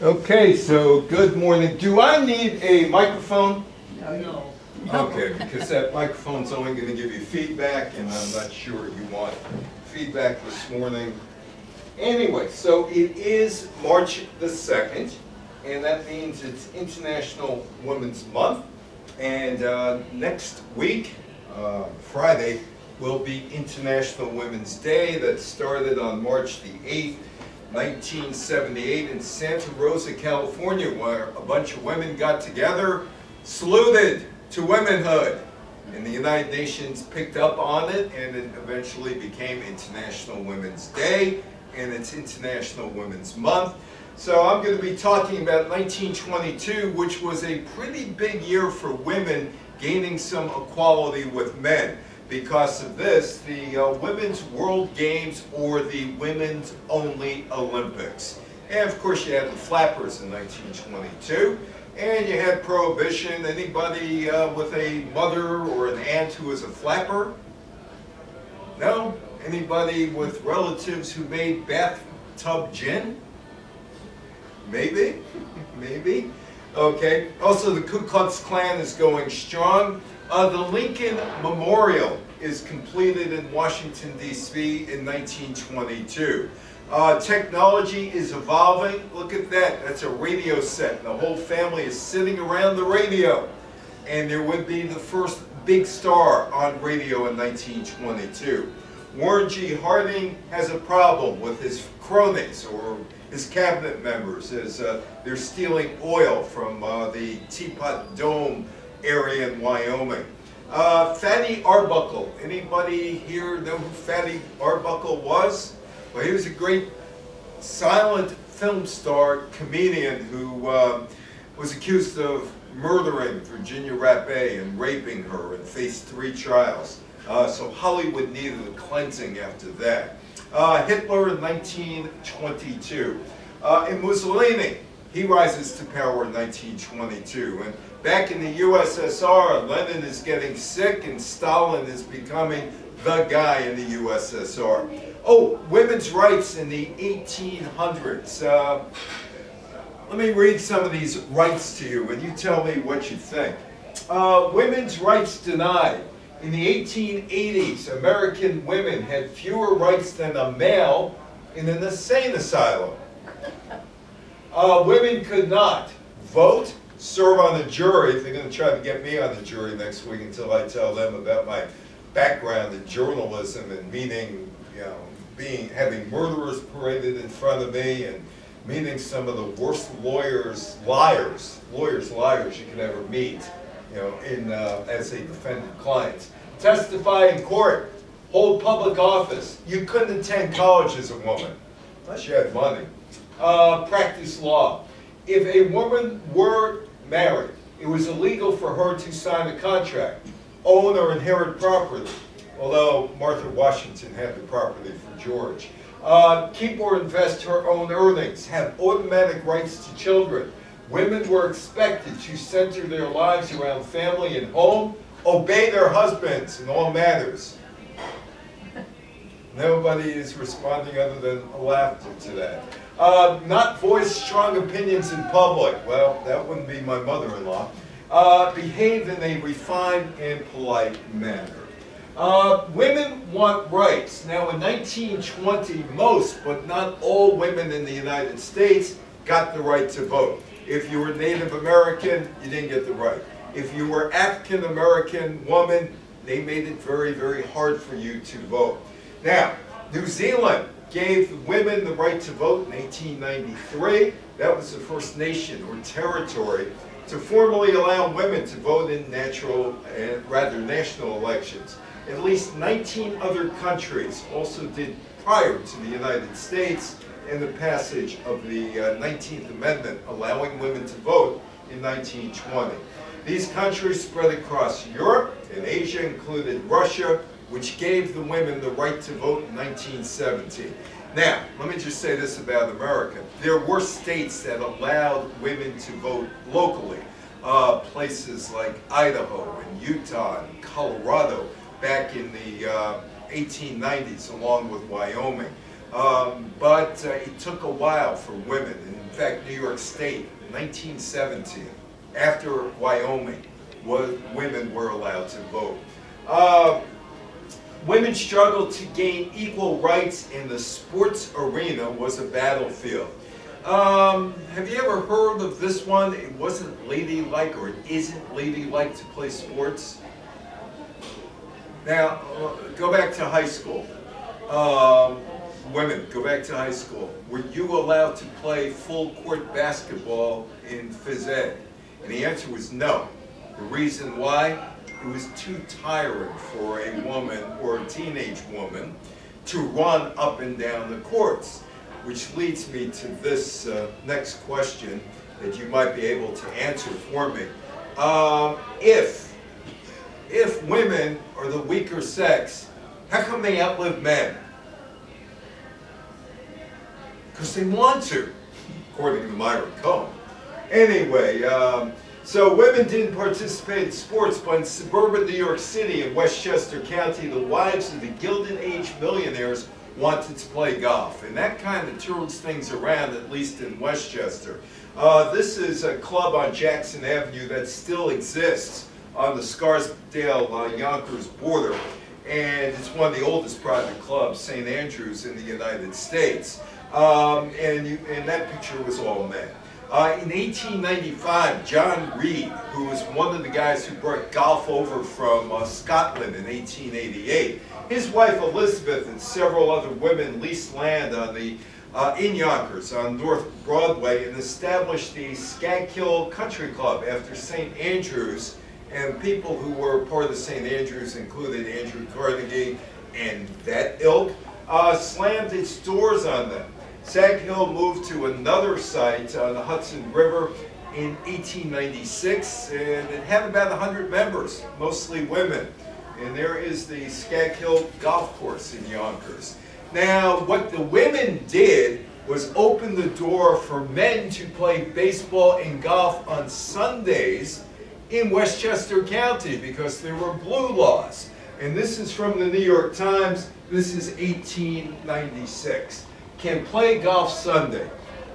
Okay, so good morning. Do I need a microphone? No. Okay, because that microphone's only going to give you feedback, and I'm not sure you want feedback this morning. Anyway, so it is March the 2nd, and that means it's International Women's Month. And uh, next week, uh, Friday, will be International Women's Day that started on March the 8th, 1978 in Santa Rosa, California, where a bunch of women got together, saluted to womanhood. And the United Nations picked up on it, and it eventually became International Women's Day, and it's International Women's Month. So I'm going to be talking about 1922, which was a pretty big year for women gaining some equality with men. Because of this, the uh, Women's World Games or the Women's Only Olympics. And of course you had the flappers in 1922. And you had prohibition. Anybody uh, with a mother or an aunt who was a flapper? No? Anybody with relatives who made bathtub gin? Maybe? Maybe? Okay. Also, the Ku Klux Klan is going strong. Uh, the Lincoln Memorial is completed in Washington, D.C. in 1922. Uh, technology is evolving. Look at that. That's a radio set. The whole family is sitting around the radio. And there would be the first big star on radio in 1922. Warren G. Harding has a problem with his cronies or his cabinet members as uh, they're stealing oil from uh, the Teapot Dome area in Wyoming. Uh, Fatty Arbuckle. Anybody here know who Fatty Arbuckle was? Well, he was a great silent film star comedian who um, was accused of murdering Virginia Rappe and raping her and faced three trials. Uh, so Hollywood needed a cleansing after that. Uh, Hitler in 1922. Uh, and Mussolini, he rises to power in 1922. And back in the USSR, Lenin is getting sick and Stalin is becoming the guy in the USSR. Oh, women's rights in the 1800s. Uh, let me read some of these rights to you and you tell me what you think. Uh, women's rights denied. In the 1880s, American women had fewer rights than a male in an insane asylum. Uh, women could not vote, serve on the jury. They're going to try to get me on the jury next week until I tell them about my background in journalism and meeting, you know, being having murderers paraded in front of me and meeting some of the worst lawyers, liars, lawyers, liars you could ever meet, you know, in uh, as a defendant client. Testify in court, hold public office. You couldn't attend college as a woman, unless you had money. Uh, practice law. If a woman were married, it was illegal for her to sign a contract, own or inherit property, although Martha Washington had the property for George. Uh, keep or invest her own earnings, have automatic rights to children. Women were expected to center their lives around family and home, obey their husbands in all matters. Nobody is responding other than laughter to that. Uh, not voice strong opinions in public. Well, that wouldn't be my mother-in-law. Uh, behave in a refined and polite manner. Uh, women want rights. Now in 1920, most, but not all women in the United States got the right to vote. If you were Native American, you didn't get the right. If you were African American woman, they made it very, very hard for you to vote. Now, New Zealand gave women the right to vote in 1893. That was the first nation or territory to formally allow women to vote in natural and rather national elections. At least 19 other countries also did prior to the United States and the passage of the uh, 19th Amendment allowing women to vote in 1920. These countries spread across Europe and Asia included Russia, which gave the women the right to vote in 1917. Now, let me just say this about America. There were states that allowed women to vote locally. Uh, places like Idaho and Utah and Colorado back in the uh, 1890s along with Wyoming. Um, but uh, it took a while for women. And in fact, New York State in 1917, after Wyoming, was, women were allowed to vote. Women struggled to gain equal rights in the sports arena was a battlefield. Um, have you ever heard of this one? It wasn't ladylike or it isn't ladylike to play sports. Now, uh, go back to high school. Um, women, go back to high school. Were you allowed to play full court basketball in phys ed? And the answer was no. The reason why? It was too tiring for a woman or a teenage woman to run up and down the courts. Which leads me to this uh, next question that you might be able to answer for me. Um, if, if women are the weaker sex, how come they outlive men? Because they want to, according to Myron Cohen. Anyway, um, so women didn't participate in sports, but in suburban New York City in Westchester County, the wives of the Gilded Age millionaires wanted to play golf. And that kind of turns things around, at least in Westchester. Uh, this is a club on Jackson Avenue that still exists on the Scarsdale-Yonkers uh, border. And it's one of the oldest private clubs, St. Andrews, in the United States. Um, and, you, and that picture was all men. Uh, in 1895, John Reid, who was one of the guys who brought golf over from uh, Scotland in 1888, his wife Elizabeth and several other women leased land on the uh, in Yonkers on North Broadway and established the Saegkill Country Club after St. Andrews. And people who were part of St. Andrews included Andrew Carnegie and that ilk, uh, slammed its doors on them. Saegkill moved to another site on the Hudson River in 1896, and it had about 100 members, mostly women. And there is the Saegkill Golf Course in Yonkers. Now, what the women did was open the door for men to play baseball and golf on Sundays in Westchester County because there were blue laws. And this is from the New York Times. This is 1896 can play golf Sunday.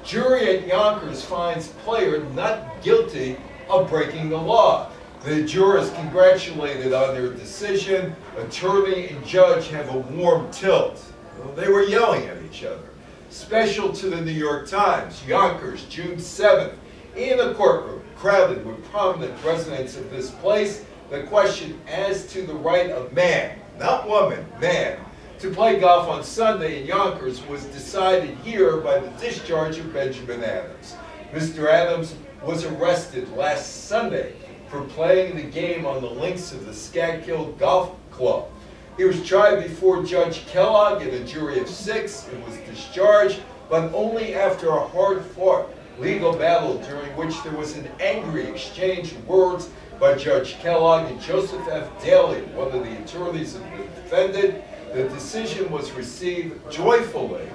Jury at Yonkers finds player not guilty of breaking the law. The jurors congratulated on their decision. Attorney and judge have a warm tilt. Well, they were yelling at each other. Special to the New York Times, Yonkers, June 7th. In the courtroom, crowded with prominent residents of this place, the question as to the right of man, not woman, man, to play golf on Sunday in Yonkers was decided here by the discharge of Benjamin Adams. Mr. Adams was arrested last Sunday for playing the game on the links of the Saegkill Golf Club. He was tried before Judge Kellogg in a jury of six and was discharged, but only after a hard-fought legal battle during which there was an angry exchange of words by Judge Kellogg and Joseph F. Daly, one of the attorneys of the defendant, the decision was received joyfully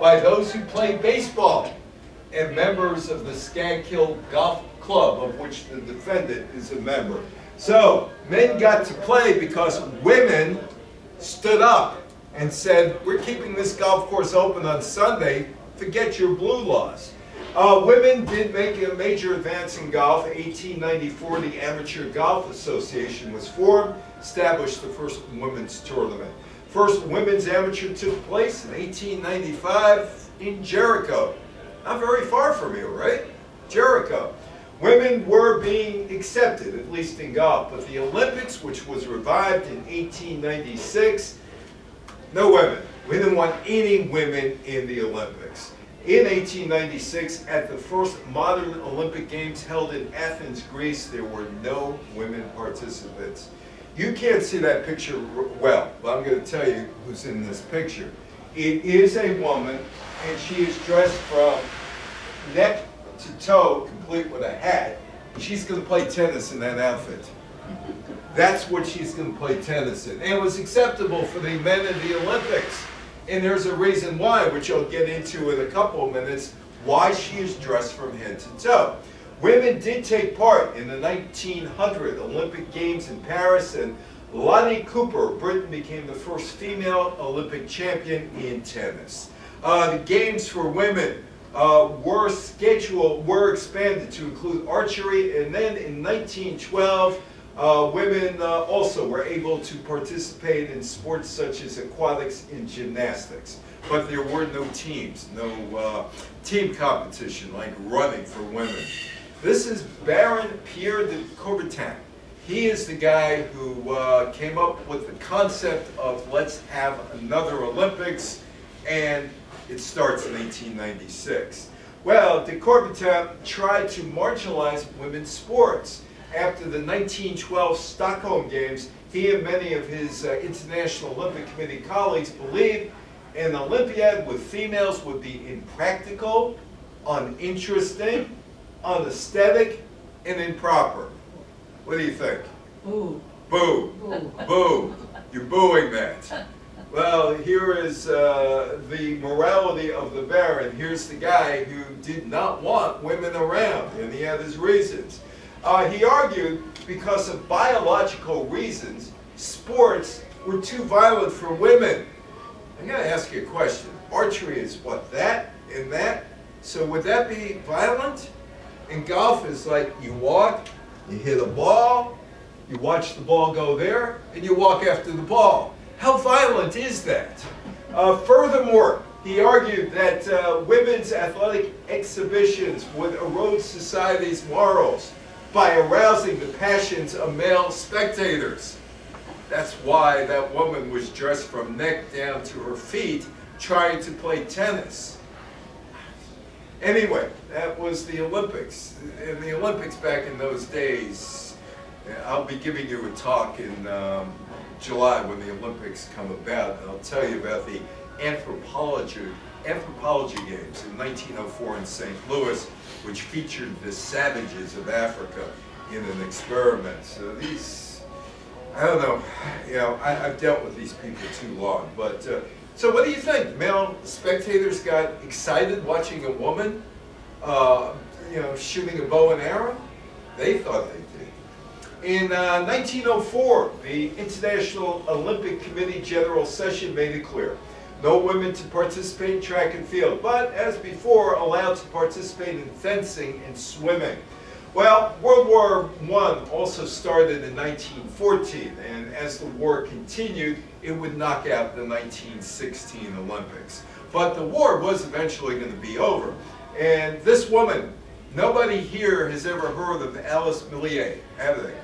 by those who play baseball and members of the Saegkill Golf Club, of which the defendant is a member. So, men got to play because women stood up and said, we're keeping this golf course open on Sunday, forget your blue laws. Uh, women did make a major advance in golf. 1894, the Amateur Golf Association was formed, established the first women's tournament. First women's amateur took place in 1895 in Jericho. Not very far from here, right? Jericho. Women were being accepted, at least in golf, but the Olympics, which was revived in 1896, no women. We didn't want any women in the Olympics. In 1896, at the first modern Olympic Games held in Athens, Greece, there were no women participants. You can't see that picture well, but I'm going to tell you who's in this picture. It is a woman, and she is dressed from neck to toe, complete with a hat. She's going to play tennis in that outfit. That's what she's going to play tennis in. And it was acceptable for the men in the Olympics. And there's a reason why, which I'll get into in a couple of minutes, why she is dressed from head to toe. Women did take part in the 1900 Olympic Games in Paris, and Lonnie Cooper, Britain, became the first female Olympic champion in tennis. Uh, the games for women uh, were scheduled, were expanded to include archery, and then in 1912, uh, women uh, also were able to participate in sports such as aquatics and gymnastics. But there were no teams, no uh, team competition like running for women. This is Baron Pierre de Coubertin. He is the guy who uh, came up with the concept of let's have another Olympics, and it starts in 1896. Well, de Coubertin tried to marginalize women's sports. After the 1912 Stockholm Games, he and many of his uh, International Olympic Committee colleagues believed an Olympiad with females would be impractical, uninteresting, unesthetic, and improper. What do you think? Boo. Boo. Boo. Boo. You're booing that. Well, here is uh, the morality of the Baron. Here's the guy who did not want women around, and he had his reasons. Uh, he argued because of biological reasons, sports were too violent for women. I'm going to ask you a question. Archery is what, that and that? So would that be violent? And golf is like you walk, you hit a ball, you watch the ball go there, and you walk after the ball. How violent is that? Uh, furthermore, he argued that uh, women's athletic exhibitions would erode society's morals by arousing the passions of male spectators. That's why that woman was dressed from neck down to her feet trying to play tennis. Anyway, that was the Olympics. In the Olympics back in those days, I'll be giving you a talk in um, July when the Olympics come about, I'll tell you about the anthropology, anthropology games in 1904 in St. Louis, which featured the savages of Africa in an experiment. So these, I don't know, you know, I, have dealt with these people too long, but uh, so what do you think? Male spectators got excited watching a woman, uh, you know, shooting a bow and arrow? They thought they did. In uh, 1904, the International Olympic Committee General Session made it clear. No women to participate in track and field, but as before, allowed to participate in fencing and swimming. Well, World War I also started in 1914, and as the war continued, it would knock out the 1916 Olympics. But the war was eventually going to be over. And this woman, nobody here has ever heard of Alice Milliat, have they?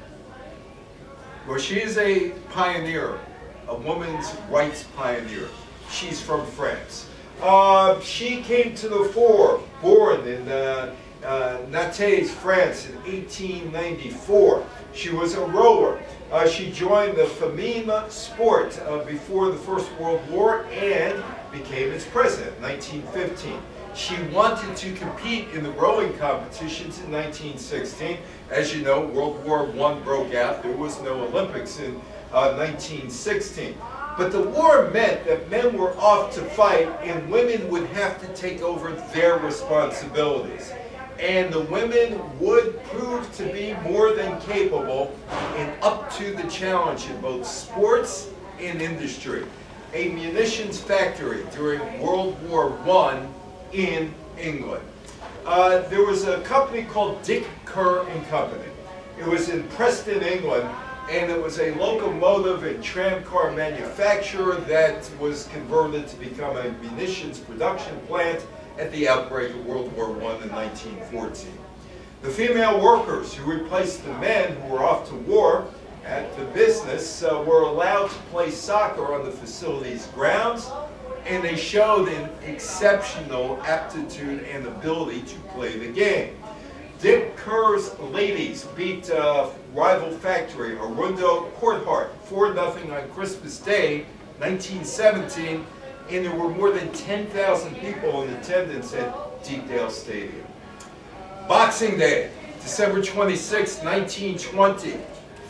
Well, she is a pioneer, a woman's rights pioneer. She's from France. Uh, she came to the fore, born in uh, uh, Nantes, France in 1894. She was a rower. Uh, she joined the Femina Sport uh, before the First World War and became its president in 1915. She wanted to compete in the rowing competitions in 1916. As you know, World War I broke out. There was no Olympics in 1916. Uh, but the war meant that men were off to fight and women would have to take over their responsibilities and the women would prove to be more than capable and up to the challenge in both sports and industry. A munitions factory during World War I in England. Uh, there was a company called Dick Kerr and Company. It was in Preston, England, and it was a locomotive and tramcar manufacturer that was converted to become a munitions production plant at the outbreak of World War I in 1914. The female workers who replaced the men who were off to war at the business uh, were allowed to play soccer on the facility's grounds and they showed an exceptional aptitude and ability to play the game. Dick Kerr's ladies beat uh, rival factory Arundel Coulthard 4-0 on Christmas Day, 1917, and there were more than 10,000 people in attendance at Deepdale Stadium. Boxing Day, December 26, 1920.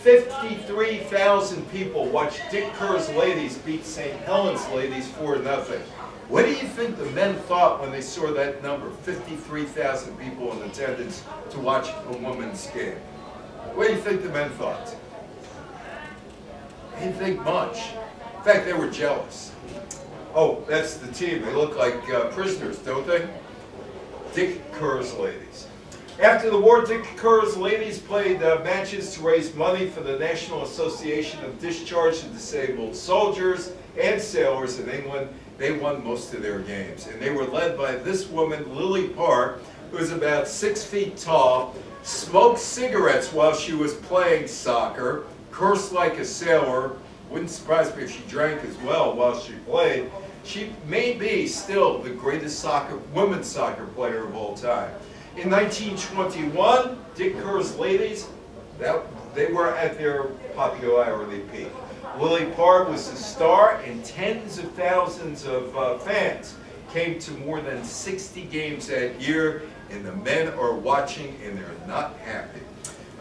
53,000 people watched Dick Kerr's ladies beat St. Helens ladies 4 nothing. What do you think the men thought when they saw that number, 53,000 people in attendance to watch a woman's game? What do you think the men thought? They didn't think much. In fact, they were jealous. Oh, that's the team. They look like uh, prisoners, don't they? Dick Kerr's ladies. After the war, Dick Kerr's ladies played uh, matches to raise money for the National Association of Discharged and Disabled Soldiers and Sailors in England. They won most of their games. And they were led by this woman, Lily Parr, who was about six feet tall, smoked cigarettes while she was playing soccer, cursed like a sailor, wouldn't surprise me if she drank as well while she played. She may be still the greatest soccer, women's soccer player of all time. In 1921, Dick Kerr's ladies, that, they were at their popularity peak. Lily Parr was the star, and tens of thousands of uh, fans came to more than 60 games that year, and the men are watching, and they're not happy.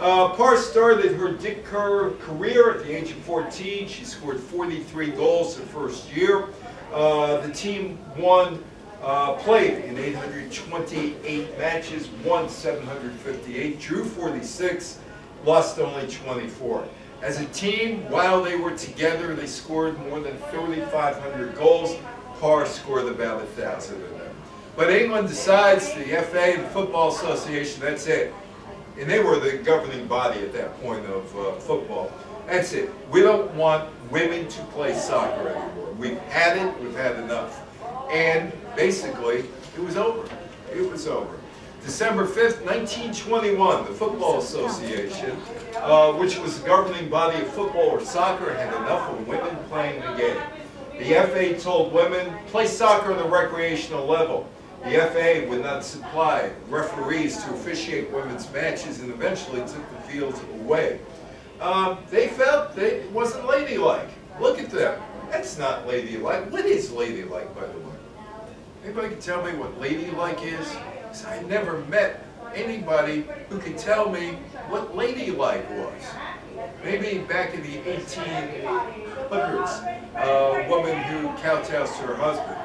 Uh, Parr started her Dick Kerr career at the age of 14. She scored 43 goals her first year. Uh, the team won, uh, played in 828 matches, won 758, drew 46, lost only 24. As a team, while they were together, they scored more than 3,500 goals. Parr scored about 1,000 of them. But England decides, the FA the Football Association, that's it. And they were the governing body at that point of uh, football. That's it. We don't want women to play soccer anymore. We've had it, we've had enough. And basically, it was over. It was over. December 5th, 1921, the Football Association, uh, which was the governing body of football or soccer, had enough of women playing the game. The FA told women, play soccer on the recreational level. The FA would not supply referees to officiate women's matches and eventually took the fields away. Um, they felt it wasn't ladylike. Look at them. That's not ladylike. What is ladylike, by the way? Anybody can tell me what ladylike is? Because I never met anybody who could tell me what ladylike was. Maybe back in the 1800s, a woman who kowtows to her husband.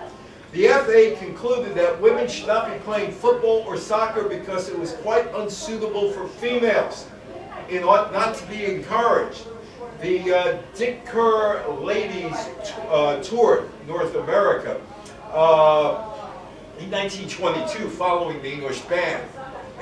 The FA concluded that women should not be playing football or soccer because it was quite unsuitable for females and ought not to be encouraged. The uh, Dick Kerr ladies uh, toured North America uh, in 1922 following the English ban,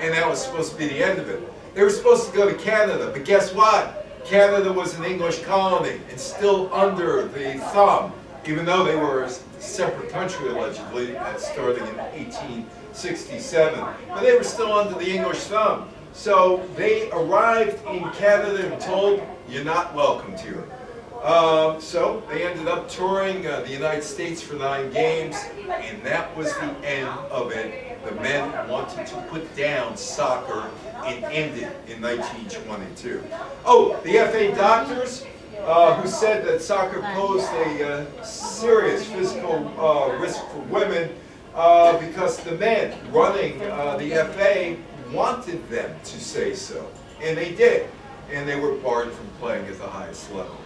and that was supposed to be the end of it. They were supposed to go to Canada, but guess what? Canada was an English colony and still under the thumb, even though they were a separate country allegedly, starting in 1867. But they were still under the English thumb. So they arrived in Canada and told, you're not welcome here. Um, so they ended up touring uh, the United States for nine games, and that was the end of it. The men wanted to put down soccer it in 1922. Oh, the FA doctors uh, who said that soccer posed a uh, serious physical uh, risk for women uh, because the men running uh, the FA wanted them to say so, and they did, and they were barred from playing at the highest level.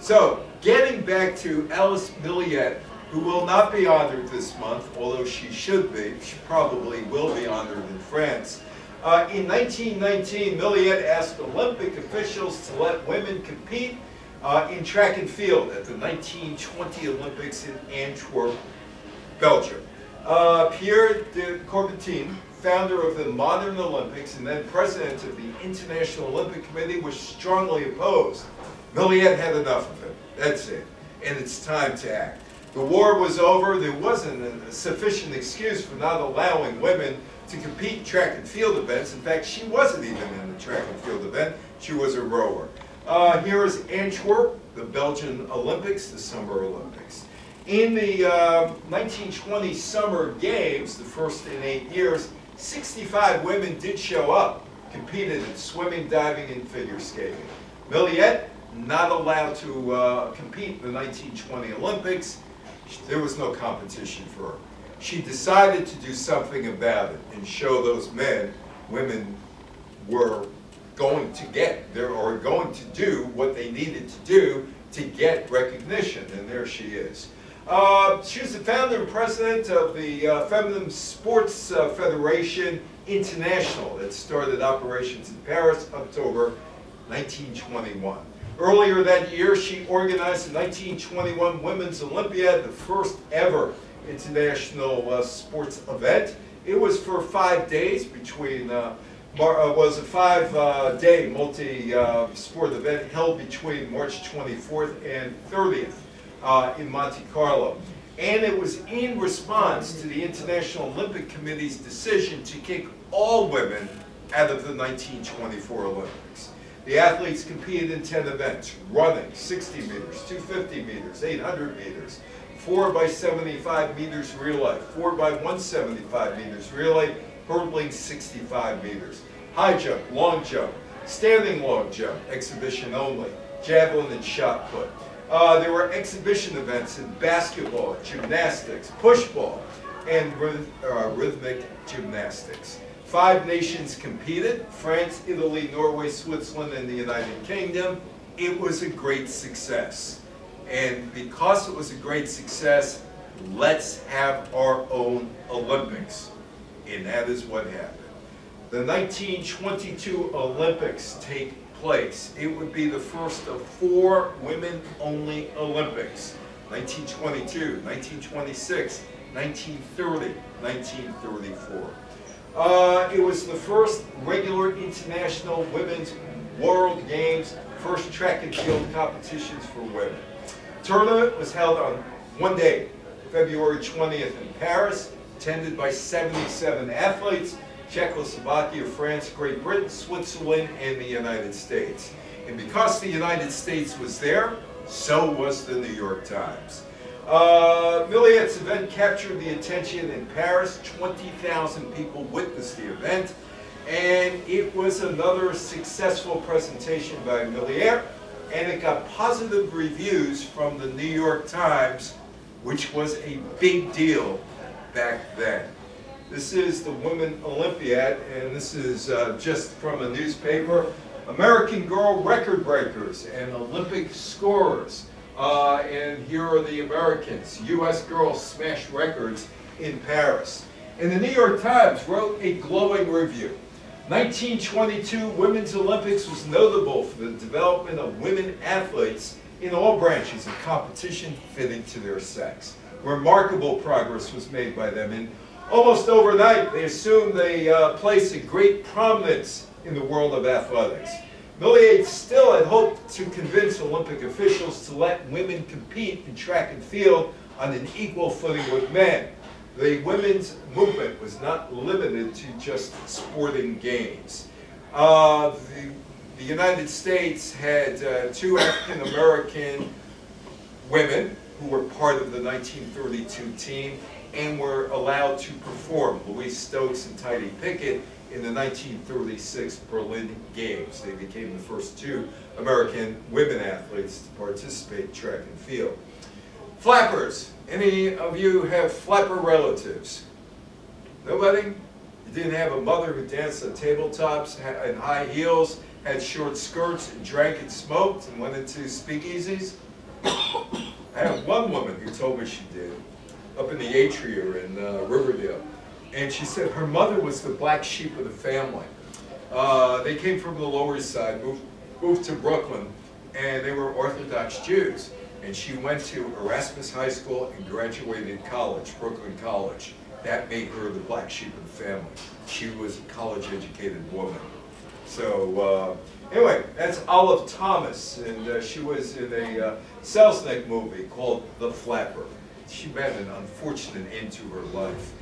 So, getting back to Alice Milliat, who will not be honored this month, although she should be, she probably will be honored in France. Uh, in 1919, Milliat asked Olympic officials to let women compete uh, in track and field at the 1920 Olympics in Antwerp, Belgium. Uh, Pierre de Coubertin, founder of the modern Olympics and then president of the International Olympic Committee, was strongly opposed. Milliat had enough of it. That's it. And it's time to act. The war was over. There wasn't a sufficient excuse for not allowing women to compete in track and field events. In fact, she wasn't even in the track and field event. She was a rower. Uh, here is Antwerp, the Belgian Olympics, the Summer Olympics. In the uh, 1920 Summer Games, the first in eight years, 65 women did show up, competed in swimming, diving, and figure skating. Milliat, not allowed to uh, compete in the 1920 Olympics. There was no competition for her. She decided to do something about it and show those men, women were going to get, there or going to do what they needed to do to get recognition, and there she is. Uh, she was the founder and president of the uh, Feminine Sports uh, Federation International that started operations in Paris, October 1921. Earlier that year, she organized the 1921 Women's Olympiad, the first ever international uh, sports event. It was for five days between, uh, Uh, was a five-day uh, multi-sport uh, event held between March 24th and 30th uh, in Monte Carlo. And it was in response to the International Olympic Committee's decision to kick all women out of the 1924 Olympics. The athletes competed in 10 events, running 60 meters, 250 meters, 800 meters, 4 by 75 meters relay, 4 by 175 meters relay, hurdling 65 meters, high jump, long jump, standing long jump, exhibition only, javelin and shot put. Uh, there were exhibition events in basketball, gymnastics, pushball, and ryth uh, rhythmic gymnastics. Five nations competed, France, Italy, Norway, Switzerland, and the United Kingdom. It was a great success. And because it was a great success, let's have our own Olympics. And that is what happened. The 1922 Olympics take place. It would be the first of four women-only Olympics. 1922, 1926, 1930, 1934. Uh, it was the first regular international women's World Games, first track and field competitions for women. Tournament was held on one day, February 20th in Paris, attended by 77 athletes, Czechoslovakia, France, Great Britain, Switzerland, and the United States. And because the United States was there, so was the New York Times. Uh, Milliat's event captured the attention in Paris. 20,000 people witnessed the event. And it was another successful presentation by Milliat. And it got positive reviews from the New York Times, which was a big deal back then. This is the Women Olympiad, and this is uh, just from a newspaper. American Girl Record Breakers and Olympic Scorers. Uh, and here are the Americans. U.S. girls smash records in Paris. And the New York Times wrote a glowing review. 1922 Women's Olympics was notable for the development of women athletes in all branches of competition fitting to their sex. Remarkable progress was made by them. And almost overnight, they assumed a uh, place of great prominence in the world of athletics. Milliat still had hoped to convince Olympic officials to let women compete in track and field on an equal footing with men. The women's movement was not limited to just sporting games. Uh, the, the, United States had uh, two African American women who were part of the 1932 team and were allowed to perform, Louise Stokes and Tidye Pickett, in the 1936 Berlin Games. They became the first two American women athletes to participate in track and field. Flappers. Any of you have flapper relatives? Nobody? You didn't have a mother who danced on tabletops in high heels, had short skirts, and drank and smoked, and went into speakeasies? I have one woman who told me she did, up in the Atria in uh, Riverdale and she said her mother was the black sheep of the family. Uh, they came from the Lower East Side, moved, moved to Brooklyn, and they were Orthodox Jews. And she went to Erasmus High School and graduated college, Brooklyn College. That made her the black sheep of the family. She was a college-educated woman. So uh, anyway, that's Olive Thomas, and uh, she was in a uh, Selznick movie called The Flapper. She had an unfortunate end to her life.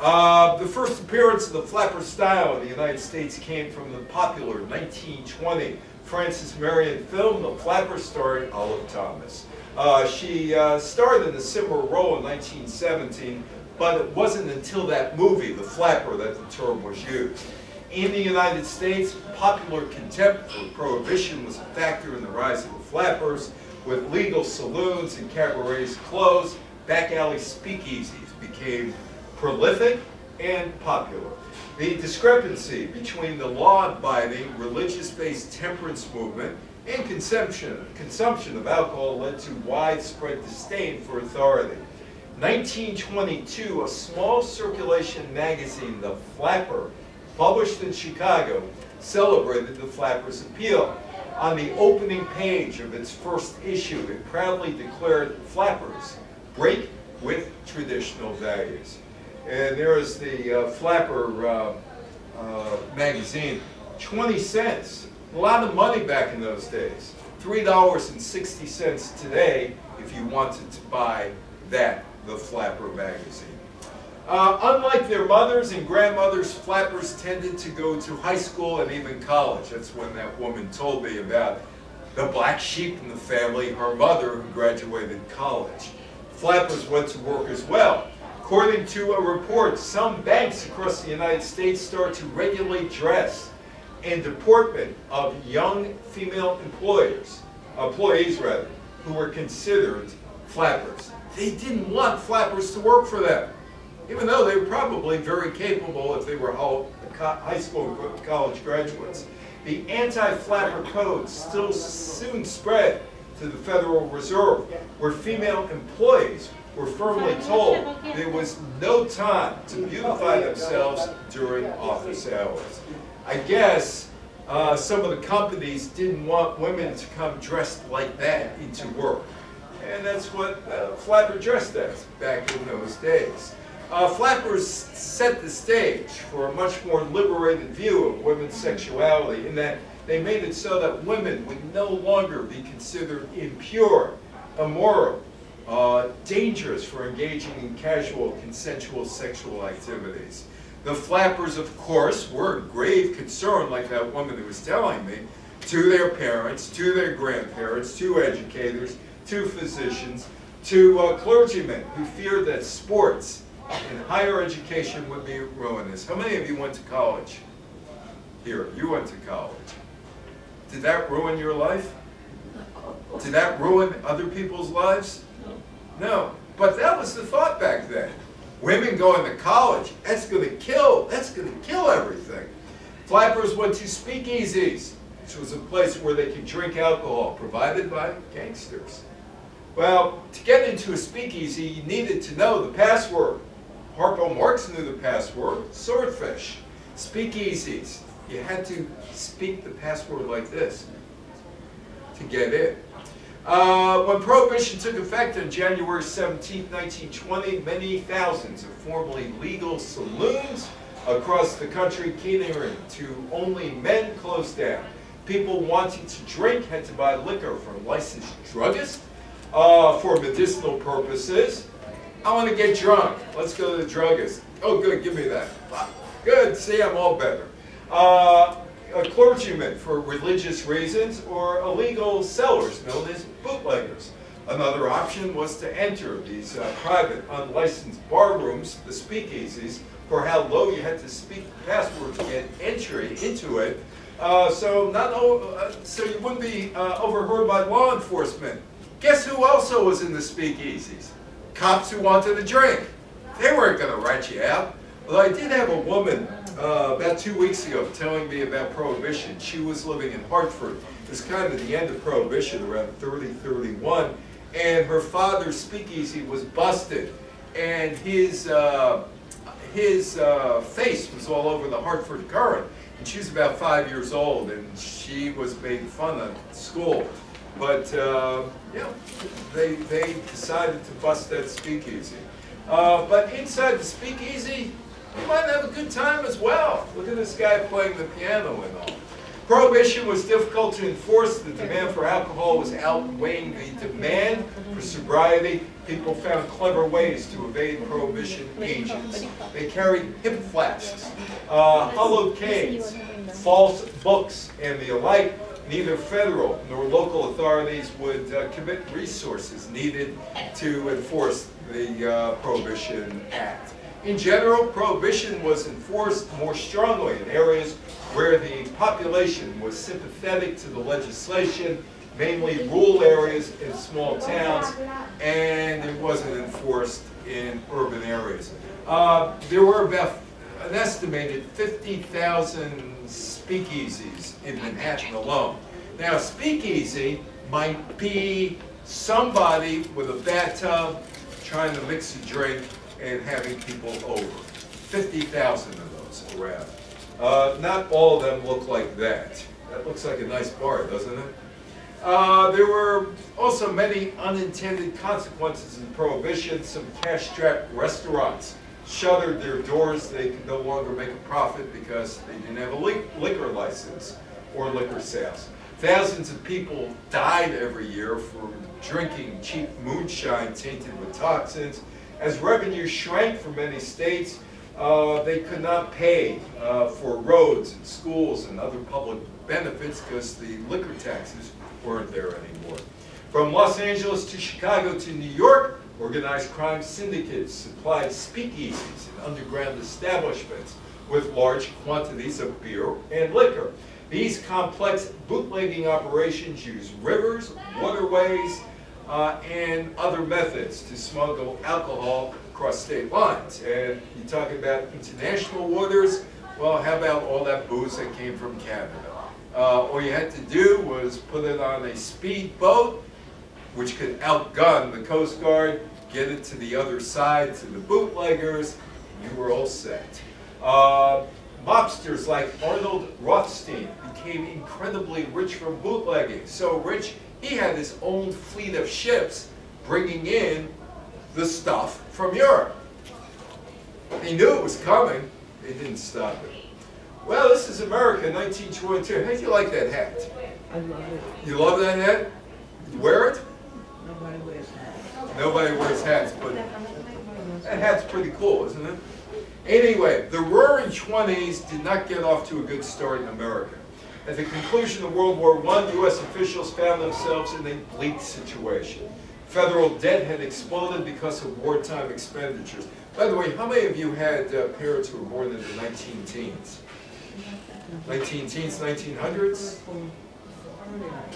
Uh, the first appearance of the flapper style in the United States came from the popular 1920 Frances Marion film, The Flapper, starring Olive Thomas. Uh, she uh, starred in a similar role in 1917, but it wasn't until that movie, The Flapper, that the term was used. In the United States, popular contempt for prohibition was a factor in the rise of the flappers, with legal saloons and cabarets closed, back alley speakeasies became prolific and popular. The discrepancy between the law-abiding, religious-based temperance movement and consumption, consumption of alcohol led to widespread disdain for authority. 1922, a small circulation magazine, The Flapper, published in Chicago, celebrated the Flapper's appeal. On the opening page of its first issue, it proudly declared Flappers break with traditional values. And there's the uh, Flapper uh, uh, magazine, 20 cents. A lot of money back in those days. $3.60 today if you wanted to buy that, the Flapper magazine. Uh, unlike their mothers and grandmothers, flappers tended to go to high school and even college. That's when that woman told me about the black sheep in the family, her mother, who graduated college. Flappers went to work as well. According to a report, some banks across the United States start to regulate dress and deportment of young female employers, employees rather, who were considered flappers. They didn't want flappers to work for them even though they were probably very capable if they were high school and college graduates. The anti-flapper code still soon spread to the Federal Reserve, where female employees were firmly told there was no time to beautify themselves during office hours. I guess uh, some of the companies didn't want women to come dressed like that into work. And that's what uh, flapper dressed as back in those days. Uh, flappers set the stage for a much more liberated view of women's sexuality in that they made it so that women would no longer be considered impure, immoral, uh, dangerous for engaging in casual, consensual sexual activities. The flappers, of course, were a grave concern, like that woman who was telling me, to their parents, to their grandparents, to educators, to physicians, to uh, clergymen who feared that sports and higher education would be ruinous. How many of you went to college? Here, you went to college. Did that ruin your life? Did that ruin other people's lives? No. But that was the thought back then. Women going to college, that's going to kill, that's going to kill everything. Flappers went to speakeasies, which was a place where they could drink alcohol provided by gangsters. Well, to get into a speakeasy, you needed to know the password. Harpo Marx knew the password, swordfish, speakeasies. You had to speak the password like this to get in. Uh, when Prohibition took effect on January 17, 1920, many thousands of formerly legal saloons across the country catering to only men closed down. People wanting to drink had to buy liquor from licensed druggists uh, for medicinal purposes. I want to get drunk. Let's go to the druggist. Oh, good, give me that. Good, see, I'm all better. Uh, a clergyman for religious reasons or illegal sellers known as bootleggers. Another option was to enter these uh, private, unlicensed bar rooms, the speakeasies, for how low you had to speak password to get entry into it. Uh, so not uh, so you wouldn't be uh, overheard by law enforcement. Guess who also was in the speakeasies? Cops who wanted a drink. They weren't going to write you out. Although I did have a woman uh, about two weeks ago telling me about Prohibition. She was living in Hartford. It was kind of the end of Prohibition, around 30, 31. And her father's speakeasy was busted. And his, uh, his uh, face was all over the Hartford Courant. And she was about five years old, and she was made fun of school. But, uh, yeah, they, they decided to bust that speakeasy. Uh, but inside the speakeasy, you might have a good time as well. Look at this guy playing the piano and all. Prohibition was difficult to enforce. The demand for alcohol was outweighing the demand for sobriety. People found clever ways to evade prohibition agents. They carried hip flasks, uh, hollowed canes, false books, and the alike neither federal nor local authorities would uh, commit resources needed to enforce the uh, Prohibition Act. In general, prohibition was enforced more strongly in areas where the population was sympathetic to the legislation, mainly rural areas and small towns, and it wasn't enforced in urban areas. Uh, there were about an estimated 50,000 speakeasies in Manhattan alone. Now, speakeasy might be somebody with a bathtub trying to mix a drink and having people over. 50,000 of those around. Uh, not all of them look like that. That looks like a nice bar, doesn't it? Uh, there were also many unintended consequences in Prohibition. Some cash-strapped restaurants shuttered their doors. They could no longer make a profit because they didn't have a li- liquor license or liquor sales. Thousands of people died every year from drinking cheap moonshine tainted with toxins. As revenue shrank for many states, uh, they could not pay uh, for roads and schools and other public benefits because the liquor taxes weren't there anymore. From Los Angeles to Chicago to New York, organized crime syndicates supplied speakeasies and underground establishments with large quantities of beer and liquor. These complex bootlegging operations use rivers, waterways, uh, and other methods to smuggle alcohol across state lines. And you talk about international waters, well, how about all that booze that came from Canada? Uh, all you had to do was put it on a speedboat, which could outgun the Coast Guard, get it to the other side, to the bootleggers, you were all set. Uh, mobsters like Arnold Rothstein became incredibly rich from bootlegging. So rich, he had his own fleet of ships bringing in the stuff from Europe. He knew it was coming, they didn't stop it. Well, this is America, 1922. How do you like that hat? I love it. You love that hat? You wear it? Nobody wears hats. Nobody wears hats, but that hat's pretty cool, isn't it? Anyway, the Roaring Twenties did not get off to a good start in America. At the conclusion of World War I, U.S. officials found themselves in a bleak situation. Federal debt had exploded because of wartime expenditures. By the way, how many of you had uh, parents who were born in the 19 teens? 19 teens, 1900s?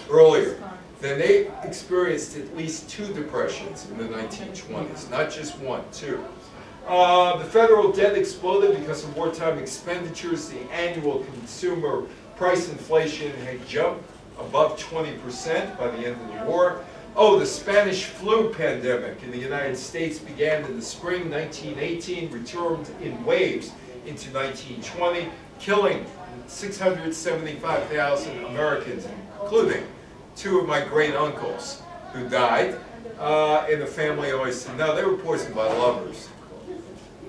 Earlier. Then they experienced at least two depressions in the 1920s, not just one, two. Uh, the federal debt exploded because of wartime expenditures. The annual consumer price inflation had jumped above 20% by the end of the war. Oh, the Spanish flu pandemic in the United States began in the spring 1918, returned in waves into 1920, killing 675,000 Americans, including two of my great uncles who died. Uh, and the family always said, no, they were poisoned by lovers.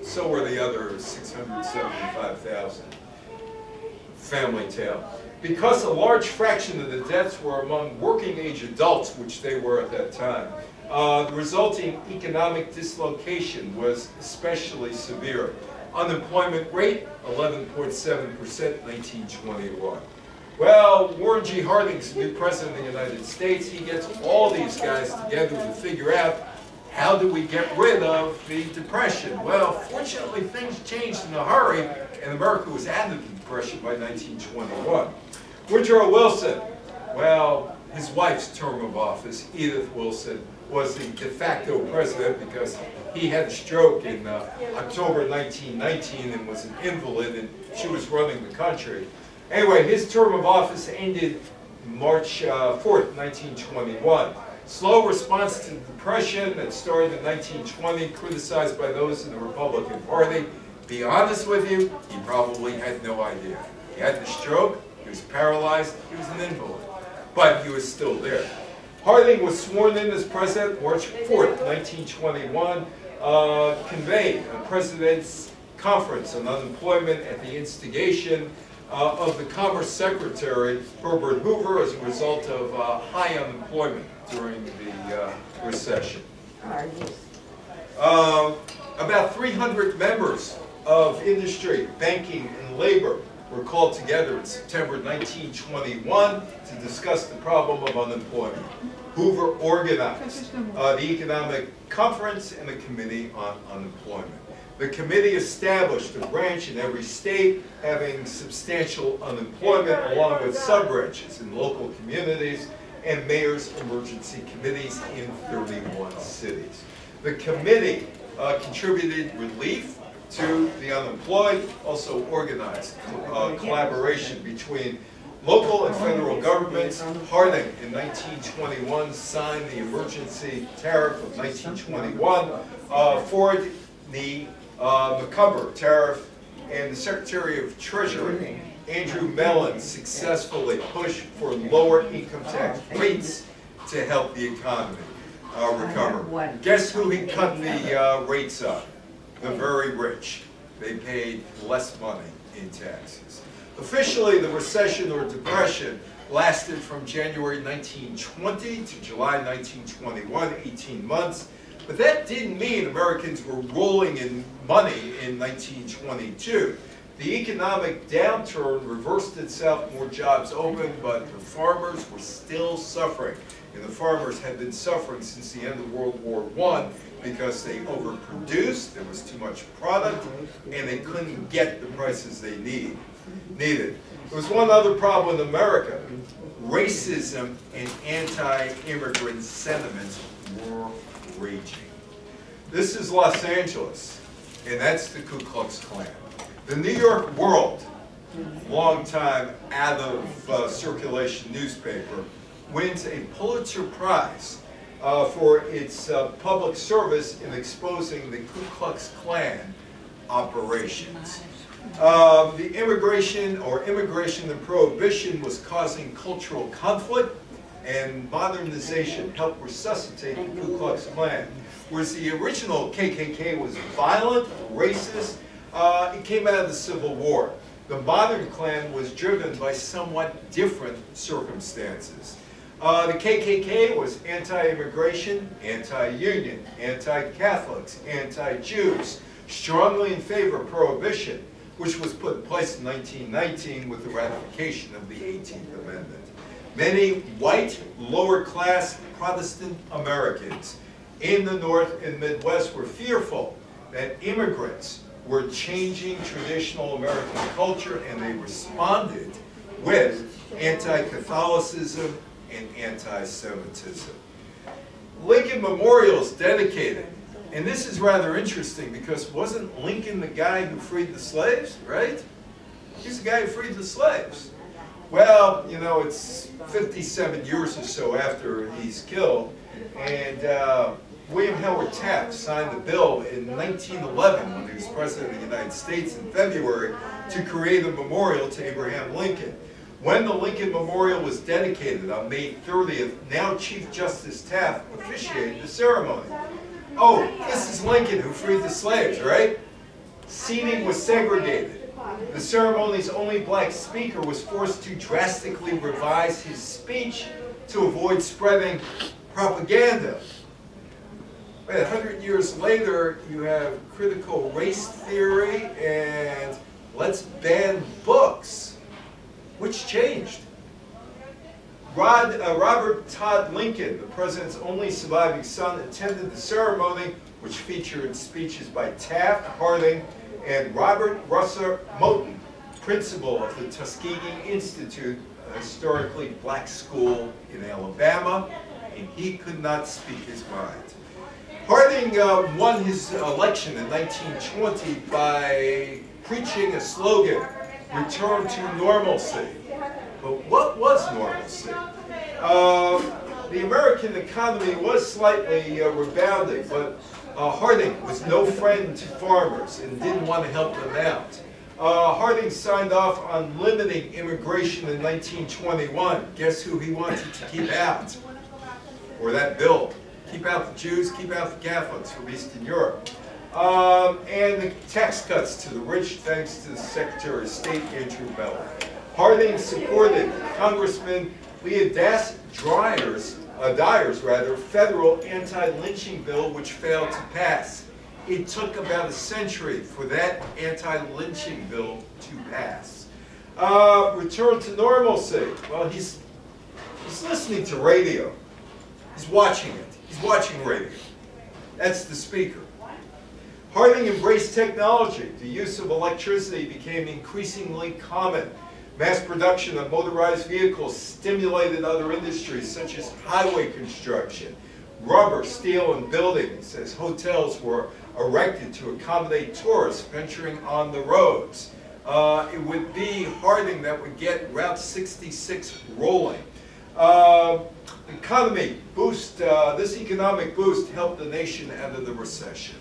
So were the other 675,000. Family tale. Because a large fraction of the deaths were among working age adults, which they were at that time, uh, the resulting economic dislocation was especially severe. Unemployment rate, 11.7% 1921. Well, Warren G. Harding's the new president of the United States. He gets all these guys together to figure out how do we get rid of the Depression? Well, fortunately, things changed in a hurry, and America was out of the Depression by 1921. Woodrow Wilson, well, his wife's term of office, Edith Wilson, was the de facto president because he had a stroke in uh, October 1919 and was an invalid, and she was running the country. Anyway, his term of office ended March uh, 4th, 1921. Slow response to the Depression that started in 1920, criticized by those in the Republican Party. Be honest with you, he probably had no idea. He had the stroke, he was paralyzed, he was an invalid, but he was still there. Harding was sworn in as president March 4th, 1921, uh, convened a president's conference on unemployment at the instigation uh, of the Commerce Secretary, Herbert Hoover, as a result of uh, high unemployment during the uh, recession. Um, about 300 members of industry, banking, and labor were called together in September 1921 to discuss the problem of unemployment. Hoover organized uh, the Economic Conference and the Committee on Unemployment. The committee established a branch in every state having substantial unemployment along with sub-branches in local communities and mayor's emergency committees in 31 cities. The committee uh, contributed relief to the unemployed, also organized uh, collaboration between local and federal governments. Harding in 1921 signed the emergency tariff of 1921. Uh, Ford, the McCumber tariff, and the Secretary of Treasury, Andrew Mellon, successfully pushed for lower income tax rates to help the economy uh, recover. Guess who he cut the uh, rates on? the very rich. They paid less money in taxes. Officially, the recession or depression lasted from January 1920 to July 1921, 18 months. But that didn't mean Americans were rolling in money in 1922. The economic downturn reversed itself, more jobs opened, but the farmers were still suffering. And the farmers had been suffering since the end of World War I because they overproduced, there was too much product, and they couldn't get the prices they need, needed. There was one other problem in America. Racism and anti-immigrant sentiments were raging. This is Los Angeles, and that's the Ku Klux Klan. The New York World, long time out of uh, circulation newspaper, wins a Pulitzer Prize uh, for its uh, public service in exposing the Ku Klux Klan operations. Um, the immigration or immigration and prohibition was causing cultural conflict and modernization helped resuscitate the Ku Klux Klan. Whereas the original KKK was violent, racist, uh, it came out of the Civil War. The modern Klan was driven by somewhat different circumstances. Uh, the KKK was anti-immigration, anti-union, anti-Catholics, anti-Jews, strongly in favor of prohibition, which was put in place in 1919 with the ratification of the 18th Amendment. Many white, lower-class Protestant Americans in the North and Midwest were fearful that immigrants were changing traditional American culture and they responded with anti-Catholicism and anti-Semitism. Lincoln Memorial is dedicated, and this is rather interesting because wasn't Lincoln the guy who freed the slaves, right? He's the guy who freed the slaves. Well, you know, it's 57 years or so after he's killed, and uh, William Howard Taft signed the bill in 1911 when he was President of the United States in February to create a memorial to Abraham Lincoln. When the Lincoln Memorial was dedicated on May 30th, now Chief Justice Taft officiated the ceremony. Oh, this is Lincoln who freed the slaves, right? Seating was segregated. The ceremony's only black speaker was forced to drastically revise his speech to avoid spreading propaganda. But 100 years later, you have critical race theory and let's ban books. Which changed? Rod, uh, Robert Todd Lincoln, the president's only surviving son, attended the ceremony, which featured speeches by Taft, Harding, and Robert Russell Moton, principal of the Tuskegee Institute, a historically black school in Alabama, and he could not speak his mind. Harding uh, won his election in 1920 by preaching a slogan, return to normalcy. But what was normalcy? Uh, the American economy was slightly uh, rebounding, but uh, Harding was no friend to farmers and didn't want to help them out. Uh, Harding signed off on limiting immigration in 1921. Guess who he wanted to keep out? Or that bill. Keep out the Jews, keep out the Catholics from Eastern Europe. Um, and the tax cuts to the rich, thanks to the Secretary of State, Andrew Mellon. Harding supported Congressman Leonidas Dryer's, uh, Dyer's rather, federal anti-lynching bill, which failed to pass. It took about a century for that anti-lynching bill to pass. Uh, return to normalcy. Well, he's, he's listening to radio. He's watching it. He's watching radio. That's the speaker. Harding embraced technology. The use of electricity became increasingly common. Mass production of motorized vehicles stimulated other industries such as highway construction, rubber, steel, and buildings as hotels were erected to accommodate tourists venturing on the roads. Uh, it would be Harding that would get Route 66 rolling. Uh, economy boost, uh, this economic boost helped the nation out of the recession.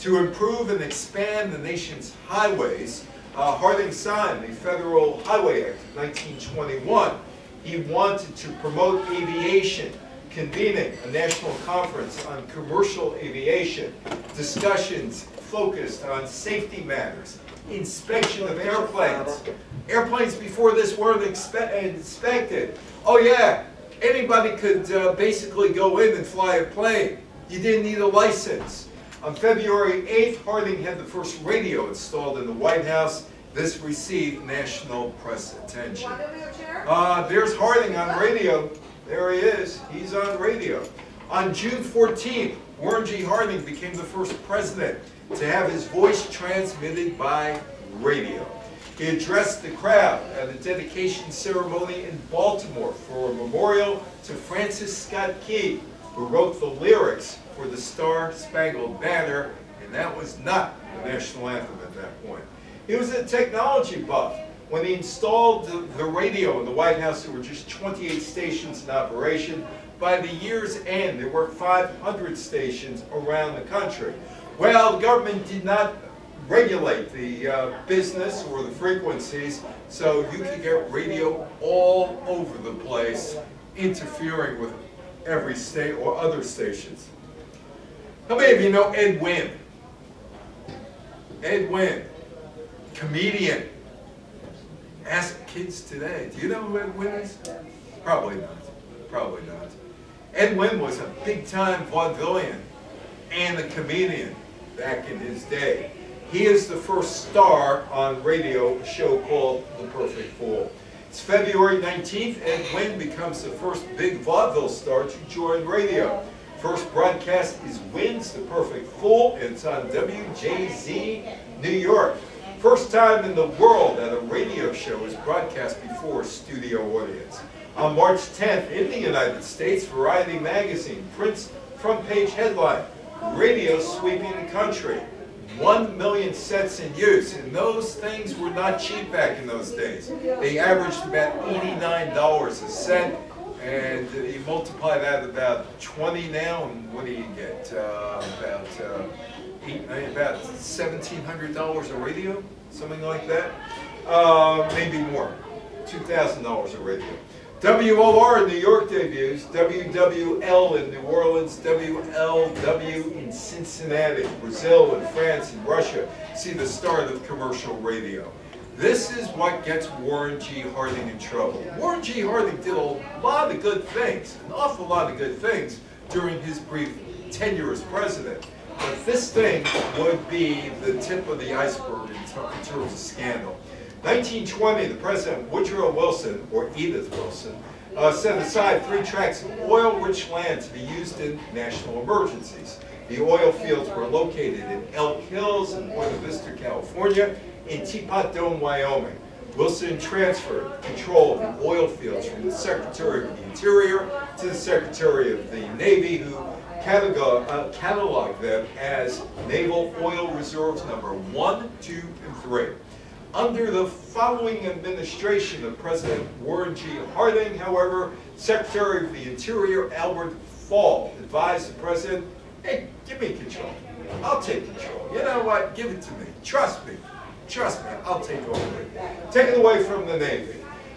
To improve and expand the nation's highways, uh, Harding signed the Federal Highway Act of 1921. He wanted to promote aviation, convening a national conference on commercial aviation, discussions focused on safety matters, inspection of airplanes. Airplanes before this weren't expe- inspected. Oh yeah, anybody could uh, basically go in and fly a plane. You didn't need a license. On February 8th, Harding had the first radio installed in the White House. This received national press attention. Uh, there's Harding on radio. There he is. He's on radio. On June 14th, Warren G. Harding became the first president to have his voice transmitted by radio. He addressed the crowd at a dedication ceremony in Baltimore for a memorial to Francis Scott Key, who wrote the lyrics for the Star Spangled Banner, and that was not the national anthem at that point. He was a technology buff. When he installed the, the radio in the White House, there were just 28 stations in operation. By the year's end, there were 500 stations around the country. Well, the government did not regulate the uh, business or the frequencies, so you could get radio all over the place, interfering with every state or other stations. How many of you know Ed Wynn? Ed Wynn, comedian. Ask kids today, do you know who Ed Wynn is? Probably not, probably not. Ed Wynn was a big-time vaudevillian and a comedian back in his day. He is the first star on radio, a show called The Perfect Fool. It's February 19th, Ed Wynn becomes the first big vaudeville star to join radio. First broadcast is Wynn's The Perfect Fool, it's on WJZ New York. First time in the world that a radio show is broadcast before a studio audience. On March 10th, in the United States, Variety magazine prints front page headline, Radio Sweeping the Country. One million sets in use, and those things were not cheap back in those days. They averaged about $89 a set, and you multiply that about 20 now, and what do you get? Uh, about uh, eight, about $1,700 a radio, something like that. Uh, maybe more, $2,000 a radio. WOR in New York debuts, WWL in New Orleans, WLW in Cincinnati, Brazil and France and Russia see the start of commercial radio. This is what gets Warren G. Harding in trouble. Warren G. Harding did a lot of good things, an awful lot of good things during his brief tenure as president. But this thing would be the tip of the iceberg in terms of scandal. 1920, the President Woodrow Wilson, or Edith Wilson, uh, set aside three tracts of oil-rich land to be used in national emergencies. The oil fields were located in Elk Hills in Buena Vista, California, in Teapot Dome, Wyoming. Wilson transferred control of the oil fields from the Secretary of the Interior to the Secretary of the Navy, who uh, cataloged them as Naval Oil Reserves number one, two, and three. Under the following administration of President Warren G. Harding, however, Secretary of the Interior Albert Fall advised the President, hey, give me control. I'll take control. You know what? Give it to me. Trust me. Trust me. I'll take over. Take it away from the Navy.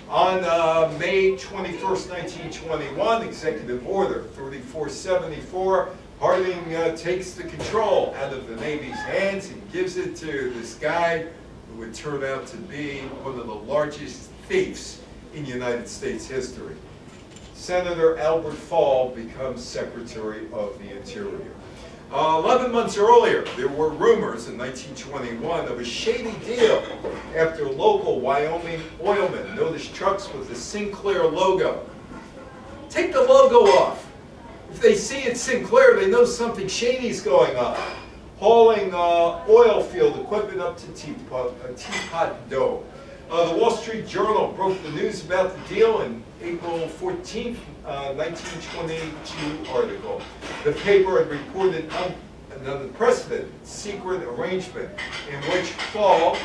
On uh, May 21st, 1921, Executive Order 3474, Harding uh, takes the control out of the Navy's hands and gives it to this guy who would turn out to be one of the largest thieves in United States history. Senator Albert Fall becomes Secretary of the Interior. Uh, 11 months earlier, there were rumors in 1921 of a shady deal after local Wyoming oilmen noticed trucks with the Sinclair logo. Take the logo off. If they see it's Sinclair, they know something shady is going on. Hauling uh, oil field equipment up to Teapot, uh, Teapot Dome. Uh, the Wall Street Journal broke the news about the deal in April 14, uh, 1922 article. The paper had reported un an unprecedented secret arrangement in which Fall,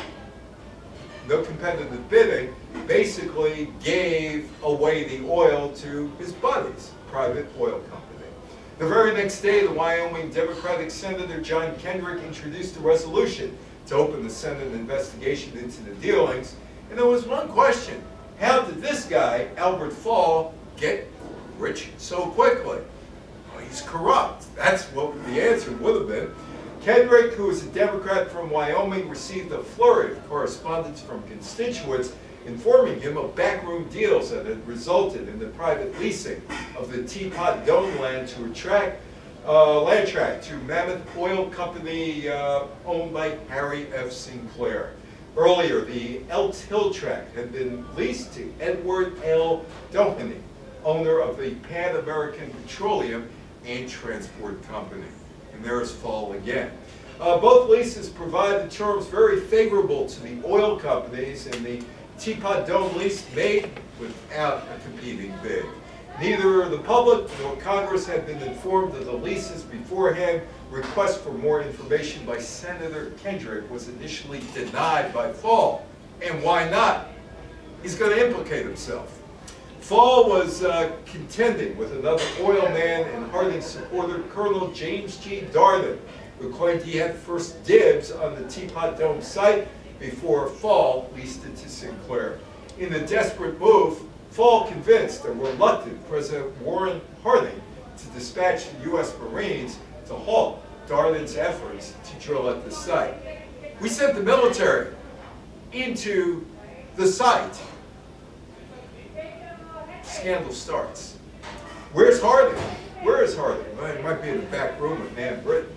no competitive bidding, basically gave away the oil to his buddies, private oil company. The very next day, the Wyoming Democratic Senator John Kendrick introduced a resolution to open the Senate investigation into the dealings, and there was one question. How did this guy, Albert Fall, get rich so quickly? Well, he's corrupt. That's what the answer would have been. Kendrick, who is a Democrat from Wyoming, received a flurry of correspondence from constituents informing him of backroom deals that had resulted in the private leasing of the Teapot Dome land to attract uh, land tract to Mammoth Oil Company uh, owned by Harry F. Sinclair. Earlier, the Elks Hill tract had been leased to Edward L. Doheny, owner of the Pan American Petroleum and Transport Company. And there's Fall again. Uh, both leases provide the terms very favorable to the oil companies, and the Teapot Dome lease made without a competing bid. Neither the public nor Congress had been informed of the leases beforehand. Request for more information by Senator Kendrick was initially denied by Fall. And why not? He's going to implicate himself. Fall was uh, contending with another oil man and Harding supporter, Colonel James G. Darden, who claimed he had first dibs on the Teapot Dome site before Fall leased it to Sinclair. In the desperate move, Fall convinced a reluctant President Warren Harding to dispatch the U.S. Marines to halt Darden's efforts to drill at the site. We sent the military into the site. Scandal starts. Where's Harley? Where is Harley? Well, he might be in the back room with Nan Britton.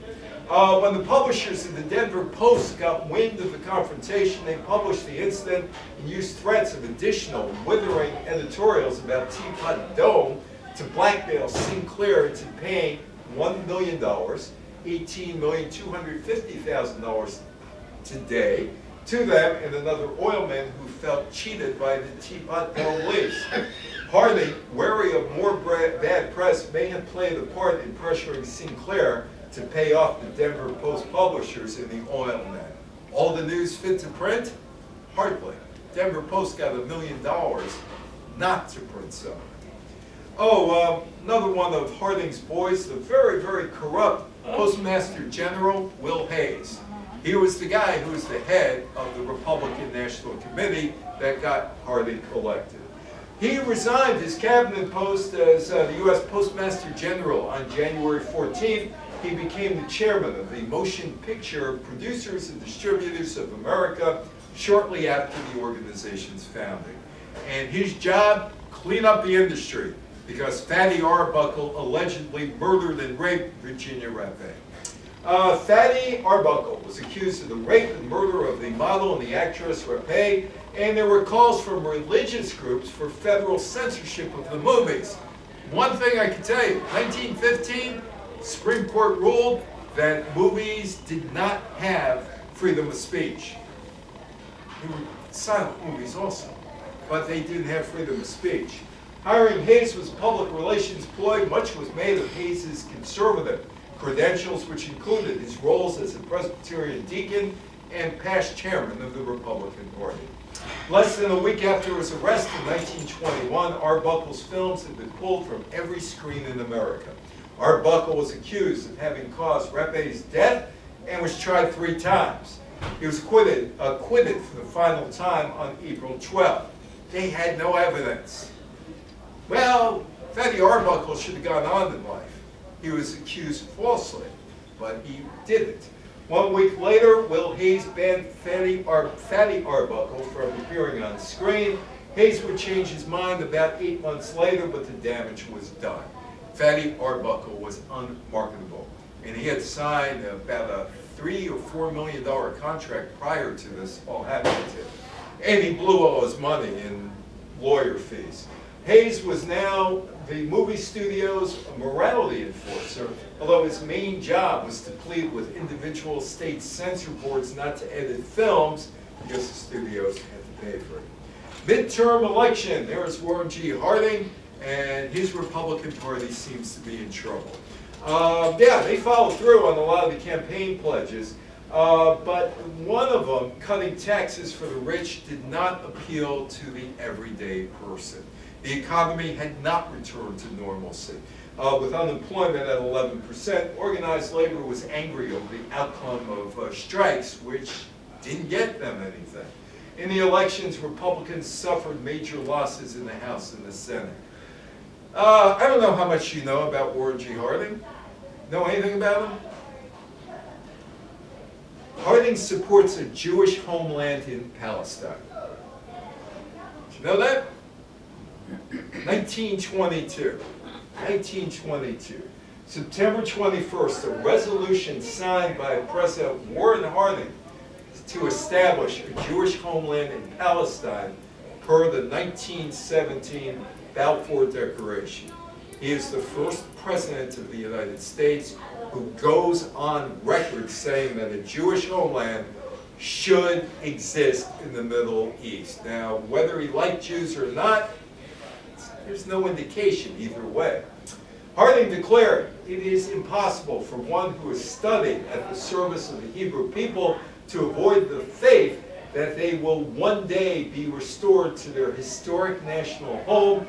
Uh, when the publishers of the Denver Post got wind of the confrontation, they published the incident and used threats of additional withering editorials about Teapot Dome to blackmail Sinclair into paying $1 million, $18,250,000 today to them and another oilman who felt cheated by the Teapot lease. Harding, wary of more bad press, may have played a part in pressuring Sinclair to pay off the Denver Post publishers in the oil net. All the news fit to print? Hardly. Denver Post got a million dollars not to print some. Oh, um, another one of Harding's boys, the very, very corrupt Postmaster General Will Hays. He was the guy who was the head of the Republican National Committee that got Harding elected. He resigned his cabinet post as uh, the U.S. Postmaster General on January 14th he became the chairman of the Motion Picture Producers and Distributors of America shortly after the organization's founding. And his job, clean up the industry, because Fatty Arbuckle allegedly murdered and raped Virginia Rappe. Uh, Fatty Arbuckle was accused of the rape and murder of the model and the actress Rappe, and there were calls from religious groups for federal censorship of the movies. One thing I can tell you, 1915, Supreme Court ruled that movies did not have freedom of speech. silent movies also, but they didn't have freedom of speech. Hiring Hays was a public relations ploy. Much was made of Hays' conservative credentials, which included his roles as a Presbyterian deacon and past chairman of the Republican Party. Less than a week after his arrest in 1921, Arbuckle's films had been pulled from every screen in America. Arbuckle was accused of having caused Rappe's death and was tried three times. He was acquitted, acquitted for the final time on April 12th. They had no evidence. Well, Fatty Arbuckle should have gone on in life. He was accused falsely, but he didn't. One week later, Will Hays banned Fatty, Ar Fatty Arbuckle from appearing on screen. Hays would change his mind about eight months later, but the damage was done. Fatty Arbuckle was unmarketable. And he had signed about a three or four million dollar contract prior to this all happening to him. And he blew all his money in lawyer fees. Hays was now the movie studio's morality enforcer, although his main job was to plead with individual state censor boards not to edit films because the studios had to pay for it. Midterm election, there's Warren G. Harding and his Republican Party seems to be in trouble. Uh, yeah, they followed through on a lot of the campaign pledges, uh, but one of them, cutting taxes for the rich, did not appeal to the everyday person. The economy had not returned to normalcy. Uh, with unemployment at 11%, organized labor was angry over the outcome of uh, strikes, which didn't get them anything. In the elections, Republicans suffered major losses in the House and the Senate. Uh, I don't know how much you know about Warren G. Harding. Know anything about him? Harding supports a Jewish homeland in Palestine. Did you know that? 1922. 1922. September 21st, a resolution signed by President Warren Harding to establish a Jewish homeland in Palestine per the 1917 Balfour Declaration. He is the first president of the United States who goes on record saying that a Jewish homeland should exist in the Middle East. Now, whether he liked Jews or not, there's no indication either way. Harding declared, it is impossible for one who is studying at the service of the Hebrew people to avoid the faith that they will one day be restored to their historic national home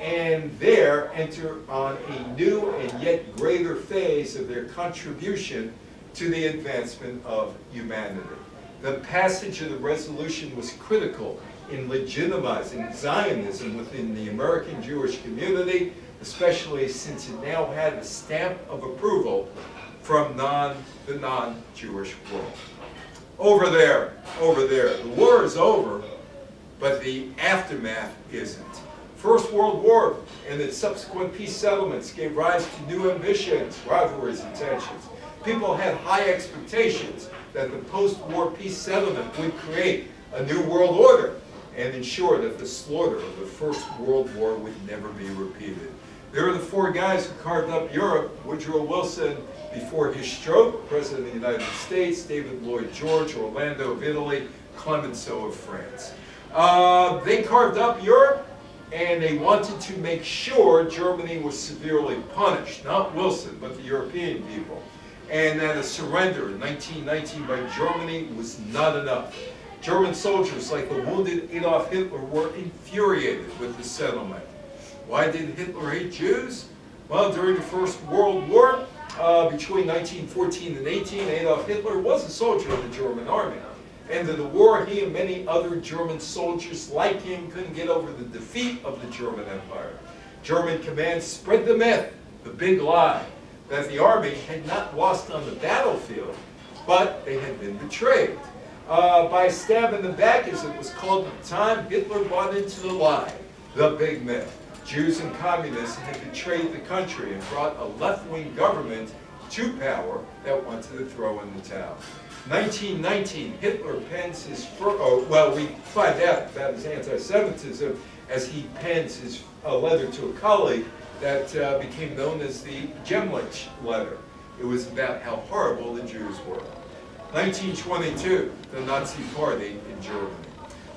and there enter on a new and yet greater phase of their contribution to the advancement of humanity. The passage of the resolution was critical in legitimizing Zionism within the American Jewish community, especially since it now had a stamp of approval from non, the non-Jewish world. Over there, over there, the war is over, but the aftermath isn't. First World War and its subsequent peace settlements gave rise to new ambitions, rivalries, and tensions. People had high expectations that the post-war peace settlement would create a new world order and ensure that the slaughter of the First World War would never be repeated. There are the four guys who carved up Europe, Woodrow Wilson before his stroke, President of the United States, David Lloyd George, Orlando of Italy, Clemenceau of France. Uh, they carved up Europe and they wanted to make sure Germany was severely punished, not Wilson, but the European people, and that a surrender in 1919 by Germany was not enough. German soldiers, like the wounded Adolf Hitler, were infuriated with the settlement. Why did Hitler hate Jews? Well, during the First World War, uh, between 1914 and 18, Adolf Hitler was a soldier of the German army. End of the war, he and many other German soldiers like him couldn't get over the defeat of the German Empire. German command spread the myth, the big lie, that the army had not lost on the battlefield, but they had been betrayed. Uh, by a stab in the back, as it was called at the time, Hitler bought into the lie, the big myth. Jews and communists had betrayed the country and brought a left-wing government to power that wanted to throw in the towel. 1919, Hitler pens his first, oh, well, we find out about his anti-Semitism as he pens his a letter to a colleague that uh, became known as the Gemlich letter. It was about how horrible the Jews were. 1922, the Nazi Party in Germany.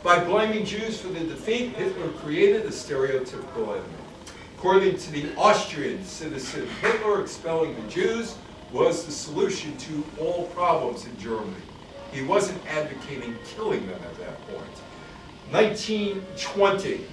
By blaming Jews for the defeat, Hitler created a stereotypical enemy. According to the Austrian citizen Hitler, expelling the Jews was the solution to all problems in Germany. He wasn't advocating killing them at that point. 1920,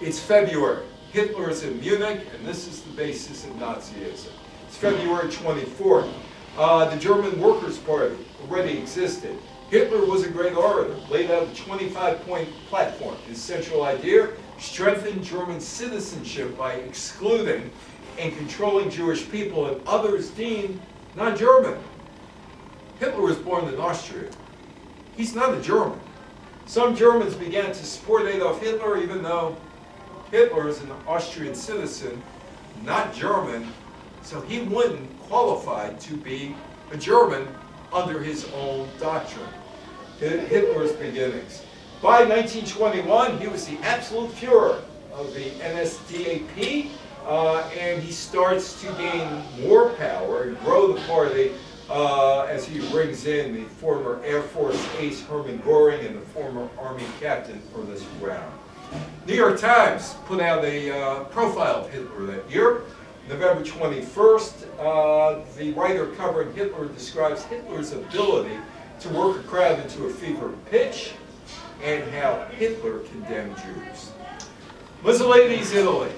it's February. Hitler is in Munich, and this is the basis of Nazism. It's February 24th. Uh, the German Workers' Party already existed. Hitler was a great orator, laid out a 25-point platform. His central idea, strengthen German citizenship by excluding and controlling Jewish people and others deemed non-German. Hitler was born in Austria. He's not a German. Some Germans began to support Adolf Hitler even though Hitler is an Austrian citizen, not German, so he wouldn't qualify to be a German under his own doctrine. Hitler's beginnings. By 1921, he was the absolute Fuhrer of the NSDAP, uh, and he starts to gain more power and grow the party uh, as he brings in the former Air Force ace Hermann Goring and the former Army captain Ernst Rohm. New York Times put out a uh, profile of Hitler that year. November 21st, uh, the writer covering Hitler describes Hitler's ability to work a crowd into a fever pitch and how Hitler condemned Jews. Mussolini's Italy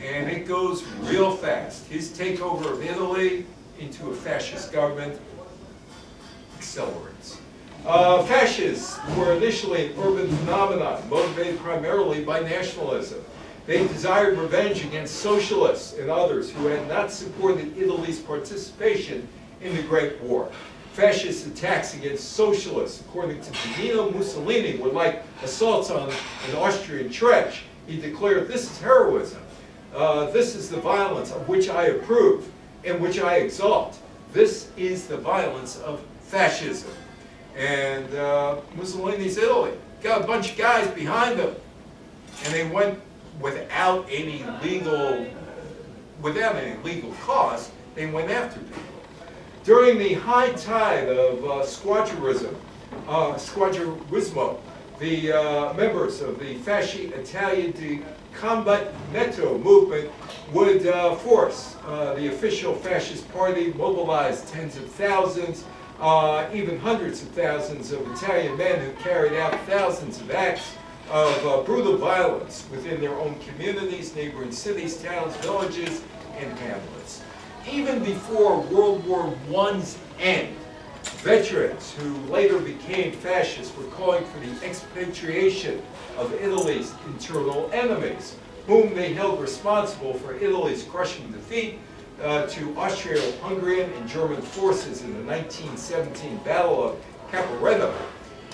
and it goes real fast. His takeover of Italy into a fascist government accelerates. Uh, fascists were initially an urban phenomenon, motivated primarily by nationalism. They desired revenge against socialists and others who had not supported Italy's participation in the Great War. Fascist attacks against socialists, according to Benito Mussolini, were like assaults on an Austrian trench. He declared, this is heroism. Uh, this is the violence of which I approve and which I exalt. This is the violence of fascism. And uh, Mussolini's Italy got a bunch of guys behind them. And they went without any legal, without any legal cause, they went after people. During the high tide of uh, squadrism, uh, squadrismo, the uh, members of the Fasci Italiani di Combattimento movement would uh, force uh, the official fascist party, mobilize tens of thousands, uh, even hundreds of thousands of Italian men who carried out thousands of acts of uh, brutal violence within their own communities, neighboring cities, towns, villages, and hamlets. Even before World War I's end, veterans who later became fascists were calling for the expatriation of Italy's internal enemies, whom they held responsible for Italy's crushing defeat uh, to Austro-Hungarian and German forces in the 1917 Battle of Caporetto.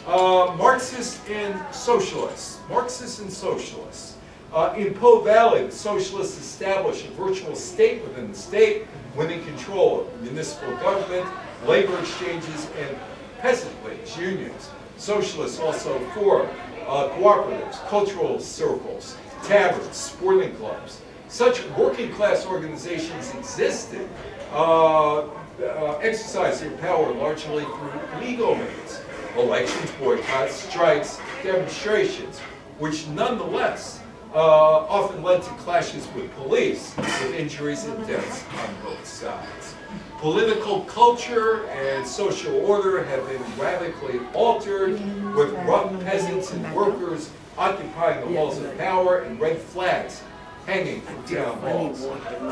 Uh, Marxists and socialists. Marxists and socialists. Uh, in Po Valley, the socialists established a virtual state within the state, winning control of municipal government, labor exchanges, and peasant leagues, unions. Socialists also formed uh, cooperatives, cultural circles, taverns, sporting clubs. Such working class organizations existed, uh, uh, exercised their power largely through legal means, elections, boycotts, strikes, demonstrations, which nonetheless uh, often led to clashes with police, with injuries and deaths on both sides. Political culture and social order have been radically altered, with rough peasants and workers occupying the halls of power and red flags hanging from town halls.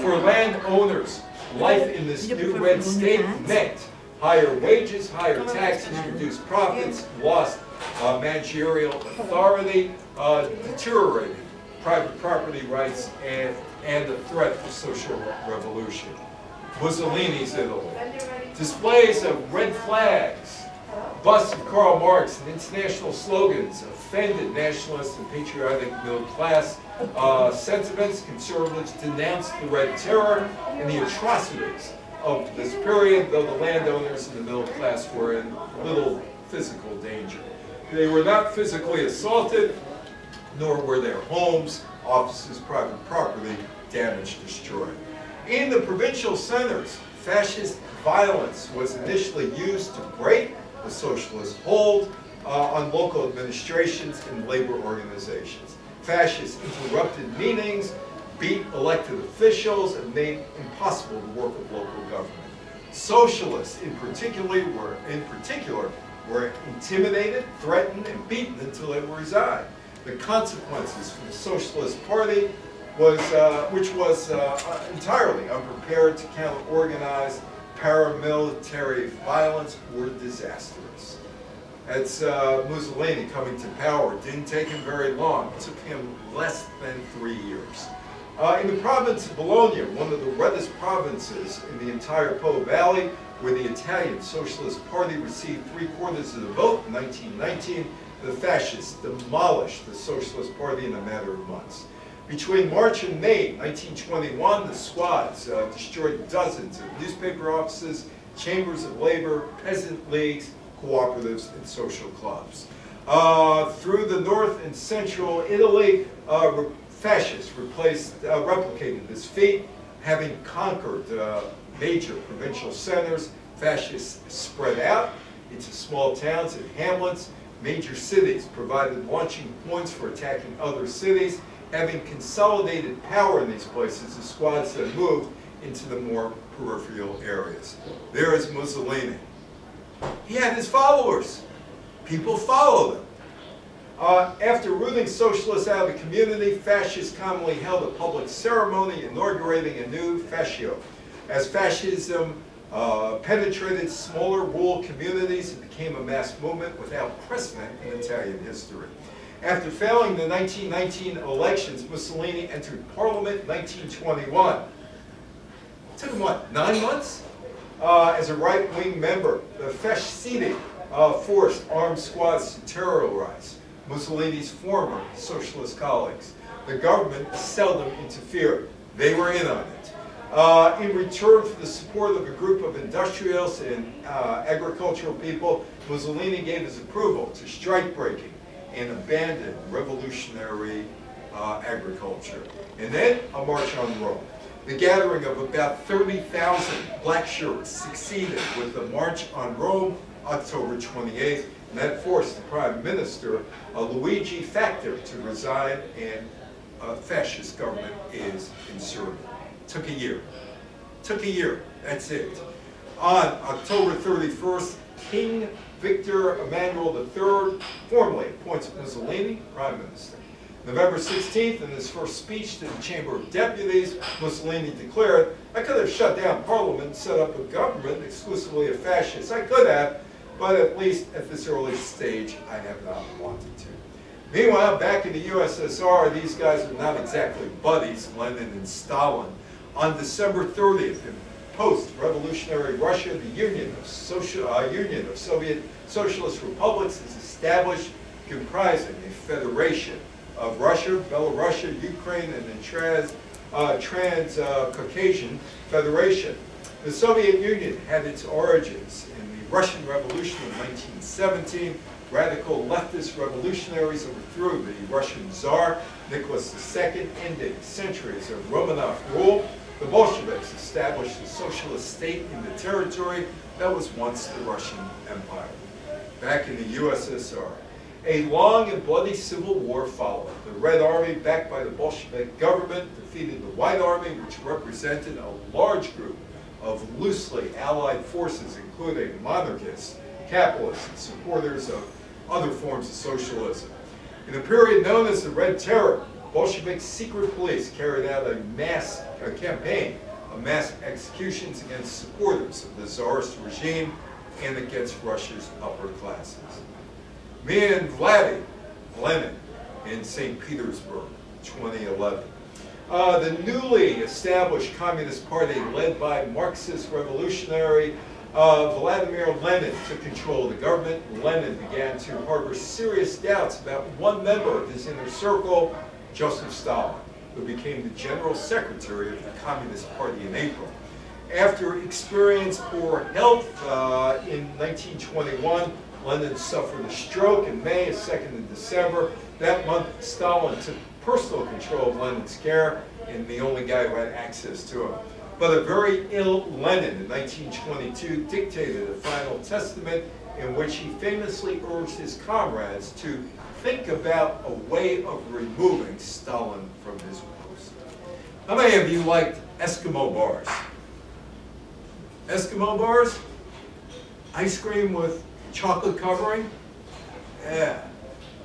For landowners, life in this new red state meant higher wages, higher taxes, reduced profits, lost uh, managerial authority, uh, deteriorated private property rights, and, and a threat of social revolution. Mussolini's Italy. Displays of red flags, busts of Karl Marx, and international slogans offended nationalist and patriotic middle class uh, sentiments. Conservatives denounced the Red Terror and the atrocities of this period, though the landowners and the middle class were in little physical danger. They were not physically assaulted, nor were their homes, offices, private property damaged, destroyed. In the provincial centers, fascist violence was initially used to break the socialist hold uh, on local administrations and labor organizations. Fascists interrupted meetings, beat elected officials, and made impossible the work of local government. Socialists, in particular, were in particular were intimidated, threatened, and beaten until they resigned. The consequences for the Socialist Party was, uh, which was uh, entirely unprepared to counter organized paramilitary violence, were disastrous. That's uh, Mussolini coming to power. Didn't take him very long. It took him less than three years. Uh, in the province of Bologna, one of the reddest provinces in the entire Po Valley, where the Italian Socialist Party received three quarters of the vote in 1919, the fascists demolished the Socialist Party in a matter of months. Between March and May 1921, the squads uh, destroyed dozens of newspaper offices, chambers of labor, peasant leagues, cooperatives, and social clubs. Uh, through the north and central Italy, uh, fascists replaced, uh, replicated this feat, having conquered uh, major provincial centers. Fascists spread out into small towns and hamlets. Major cities provided launching points for attacking other cities. Having consolidated power in these places, the squads then moved into the more peripheral areas. There is Mussolini. He had his followers. People followed him. Uh, after rooting socialists out of the community, fascists commonly held a public ceremony inaugurating a new fascio. As fascism uh, penetrated smaller rural communities, it became a mass movement without precedent in Italian history. After failing the 1919 elections, Mussolini entered parliament in 1921. It took him, what, nine months? Uh, as a right-wing member, the Fascidi uh, forced armed squads to terrorize Mussolini's former socialist colleagues. The government seldom interfered. They were in on it. Uh, in return for the support of a group of industrials and uh, agricultural people, Mussolini gave his approval to strike breaking and abandon revolutionary uh, agriculture. And then a march on Rome. The gathering of about 30,000 black shirts succeeded with the March on Rome, October 28th, and that forced the Prime Minister, uh, Luigi Facta, to resign and a fascist government is in inserted. Took a year. Took a year. That's it. On October 31st, King Victor Emmanuel III formally appoints Mussolini prime minister. November 16th, in his first speech to the Chamber of Deputies, Mussolini declared, I could have shut down Parliament and set up a government exclusively of fascists. I could have, but at least at this early stage, I have not wanted to. Meanwhile, back in the USSR, these guys were not exactly buddies, Lenin and Stalin on December 30th in post-revolutionary Russia, the Union of, Social, uh, Union of Soviet Socialist Republics is established comprising a federation of Russia, Belarusia, Ukraine, and the Trans, uh, Trans uh, Caucasian Federation. The Soviet Union had its origins in Russian Revolution of 1917. Radical leftist revolutionaries overthrew the Russian Tsar Nicholas II, ending centuries of Romanov rule the Bolsheviks established a socialist state in the territory that was once the Russian Empire. Back in the USSR, a long and bloody civil war followed. The Red Army, backed by the Bolshevik government, defeated the White Army, which represented a large group of loosely allied forces, including monarchists, capitalists, and supporters of other forms of socialism. In the period known as the Red Terror, Bolshevik secret police carried out a mass a campaign of mass executions against supporters of the Tsarist regime and against Russia's upper classes. Me and Vladdy Lenin in St. Petersburg, 2011. Uh, the newly established Communist Party led by Marxist revolutionary uh, Vladimir Lenin took control of the government. Lenin began to harbor serious doubts about one member of his inner circle, Joseph Stalin who became the General Secretary of the Communist Party in April. After experience poor health uh, in 1921, Lenin suffered a stroke in May, a second in December. That month, Stalin took personal control of Lenin's care and the only guy who had access to him. But a very ill Lenin in 1922 dictated a final testament in which he famously urged his comrades to think about a way of removing Stalin from his post. How many of you liked Eskimo bars? Eskimo bars? Ice cream with chocolate covering? Yeah.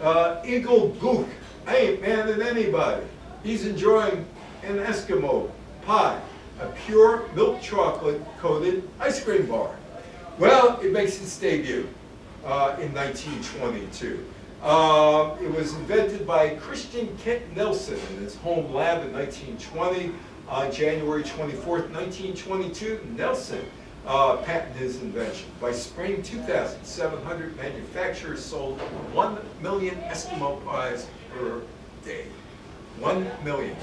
Uh, Eagle Gook. Ain't mad at anybody. He's enjoying an Eskimo pie, a pure milk chocolate coated ice cream bar. Well, it makes its debut uh, in 1922. Uh, it was invented by Christian Kent Nelson in his home lab in 1920. On January 24, 1922, Nelson uh, patented his invention. By spring 2700 manufacturers sold 1 million Eskimo pies per day. 1 million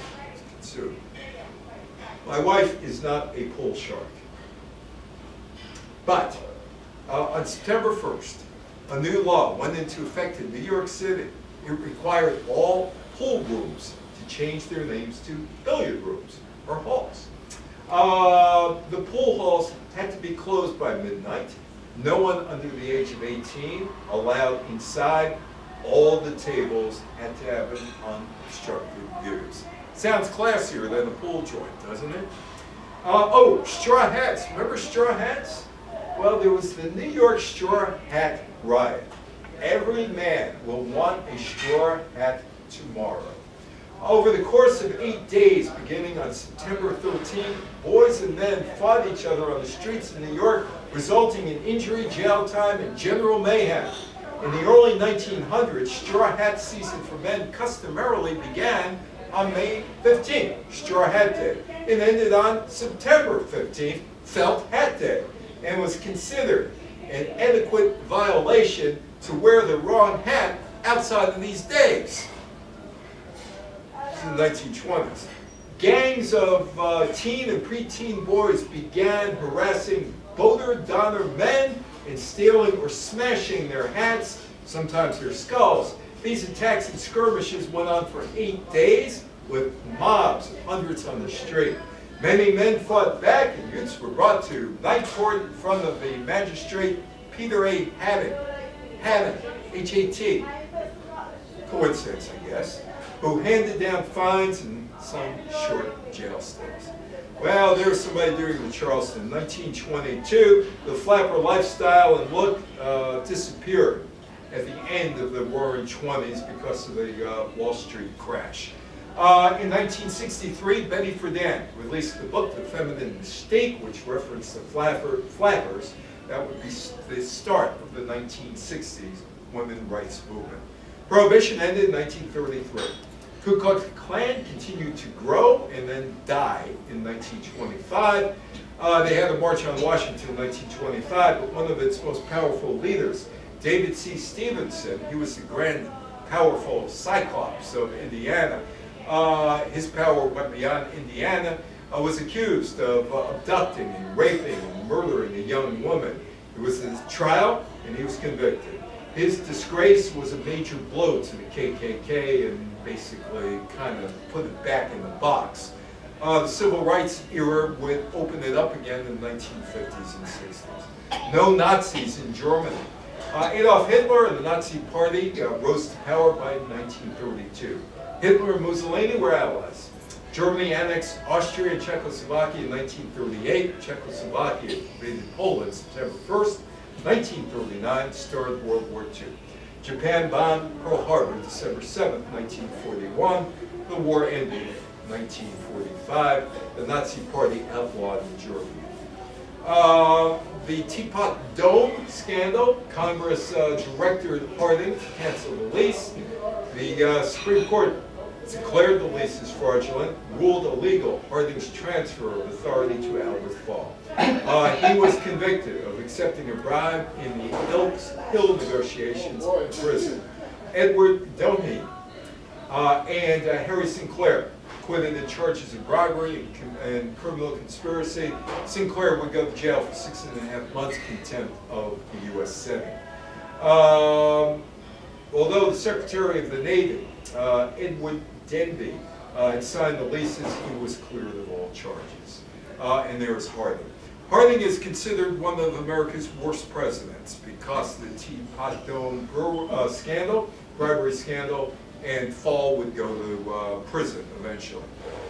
consumed. My wife is not a pool shark. But uh, on September 1st, a new law went into effect in New York City. It required all pool rooms to change their names to billiard rooms or halls. Uh, the pool halls had to be closed by midnight. No one under the age of 18 allowed inside. All the tables had to have an unobstructed views. Sounds classier than a pool joint, doesn't it? Uh, oh, straw hats. Remember straw hats? Well, there was the New York Straw Hat Riot. Every man will want a straw hat tomorrow. Over the course of eight days, beginning on September 13, boys and men fought each other on the streets of New York, resulting in injury, jail time, and general mayhem. In the early 1900s, straw hat season for men customarily began on May 15th, Straw Hat Day, and ended on September 15th, Felt Hat Day, and was considered an adequate violation to wear the wrong hat outside of these days. Is the 1920s. Gangs of uh, teen and preteen boys began harassing boater donner men and stealing or smashing their hats, sometimes their skulls. These attacks and skirmishes went on for eight days with mobs of hundreds on the street. Many men fought back and youths were brought to night court in front of the magistrate Peter A. Hatting. Hatting, H-A-T. Coincidence, I guess. Who handed down fines and some short jail stays. Well, there was somebody during the Charleston 1922. The flapper lifestyle and look uh, disappeared at the end of the roaring 20s because of the uh, Wall Street crash. Uh, in 1963, Betty Friedan released the book The Feminine Mystique, which referenced the flapper, flappers. That would be the start of the 1960s women's rights movement. Prohibition ended in 1933. Ku Klux Klan continued to grow and then die in 1925. Uh, they had a march on Washington in 1925, but one of its most powerful leaders, David C. Stephenson, he was the grand, powerful Cyclops of Indiana. Uh, his power went beyond Indiana, uh, was accused of uh, abducting and raping and murdering a young woman. It was his trial, and he was convicted. His disgrace was a major blow to the KKK and basically kind of put it back in the box. Uh, the civil rights era would open it up again in the 1950s and 60s. No Nazis in Germany. Uh, Adolf Hitler and the Nazi Party uh, rose to power by 1932. Hitler and Mussolini were allies. Germany annexed Austria and Czechoslovakia in 1938. Czechoslovakia invaded Poland September 1st, 1939, started World War II. Japan bombed Pearl Harbor December 7, 1941. The war ended in 1945. The Nazi Party outlawed in Germany. Uh, the Teapot Dome scandal, Congress uh, directed Harding to cancel the lease. The uh, Supreme Court declared the lease as fraudulent, ruled illegal Harding's transfer of authority to Albert Fall. Uh, he was convicted of accepting a bribe in the Elk Hills negotiations in prison. Edward Doheny uh, and uh, Harry Sinclair acquitted in charges of bribery and, and, criminal conspiracy. Sinclair would go to jail for six and a half months contempt of the U.S. Senate. Um, although the Secretary of the Navy, uh, Edward Denby, uh, had signed the leases, he was cleared of all charges. Uh, and there was Harding. Harding is considered one of America's worst presidents because of the Teapot Dome uh, scandal, bribery scandal, and Fall would go to uh, prison eventually.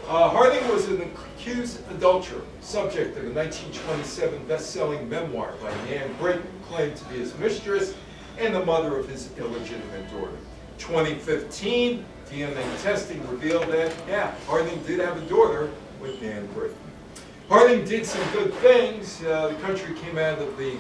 Uh, Harding was an accused adulterer, subject of a 1927 best-selling memoir by Nan Britton, claimed to be his mistress and the mother of his illegitimate daughter. 2015, DNA testing revealed that, yeah, Harding did have a daughter with Nan Britton. Harding did some good things. Uh, the country came out of the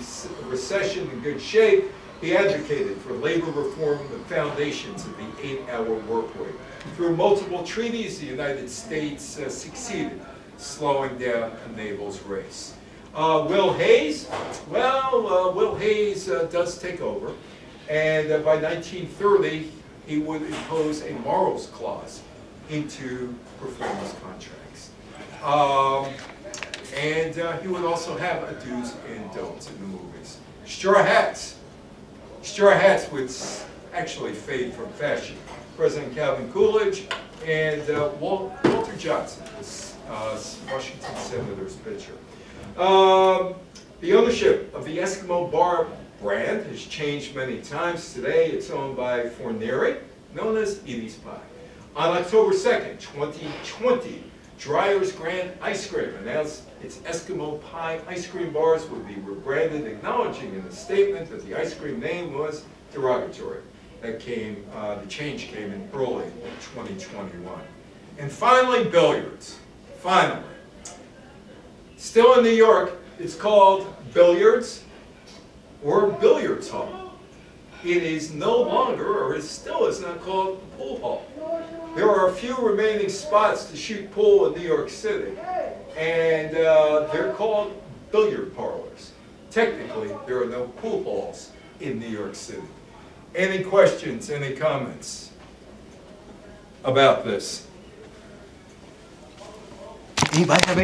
recession in good shape. He advocated for labor reform the foundations of the eight-hour work week. Through multiple treaties, the United States uh, succeeded, slowing down a naval's race. Uh, Will Hays, well, uh, Will Hays uh, does take over, and uh, by 1930, he would impose a morals clause into performance contracts. Um, and uh, he would also have a do's and don'ts in the movies. Straw hats. Straw hats would actually fade from fashion. President Calvin Coolidge and uh, Walter Johnson, uh, Washington Senator's picture. Um, the ownership of the Eskimo bar brand has changed many times. Today it's owned by Froneri, known as Edy's Pie. On October 2nd, 2020, Dreyer's Grand Ice Cream announced its Eskimo Pie ice cream bars would be rebranded, acknowledging in a statement that the ice cream name was derogatory. That came, uh, the change came in early 2021. And finally, billiards. Finally. Still in New York, it's called Billiards or Billiards Hall. it is no longer, or it still is not called a pool hall. There are a few remaining spots to shoot pool in New York City, and uh, they're called billiard parlors. Technically, there are no pool halls in New York City. Any questions, any comments about this? Anybody have any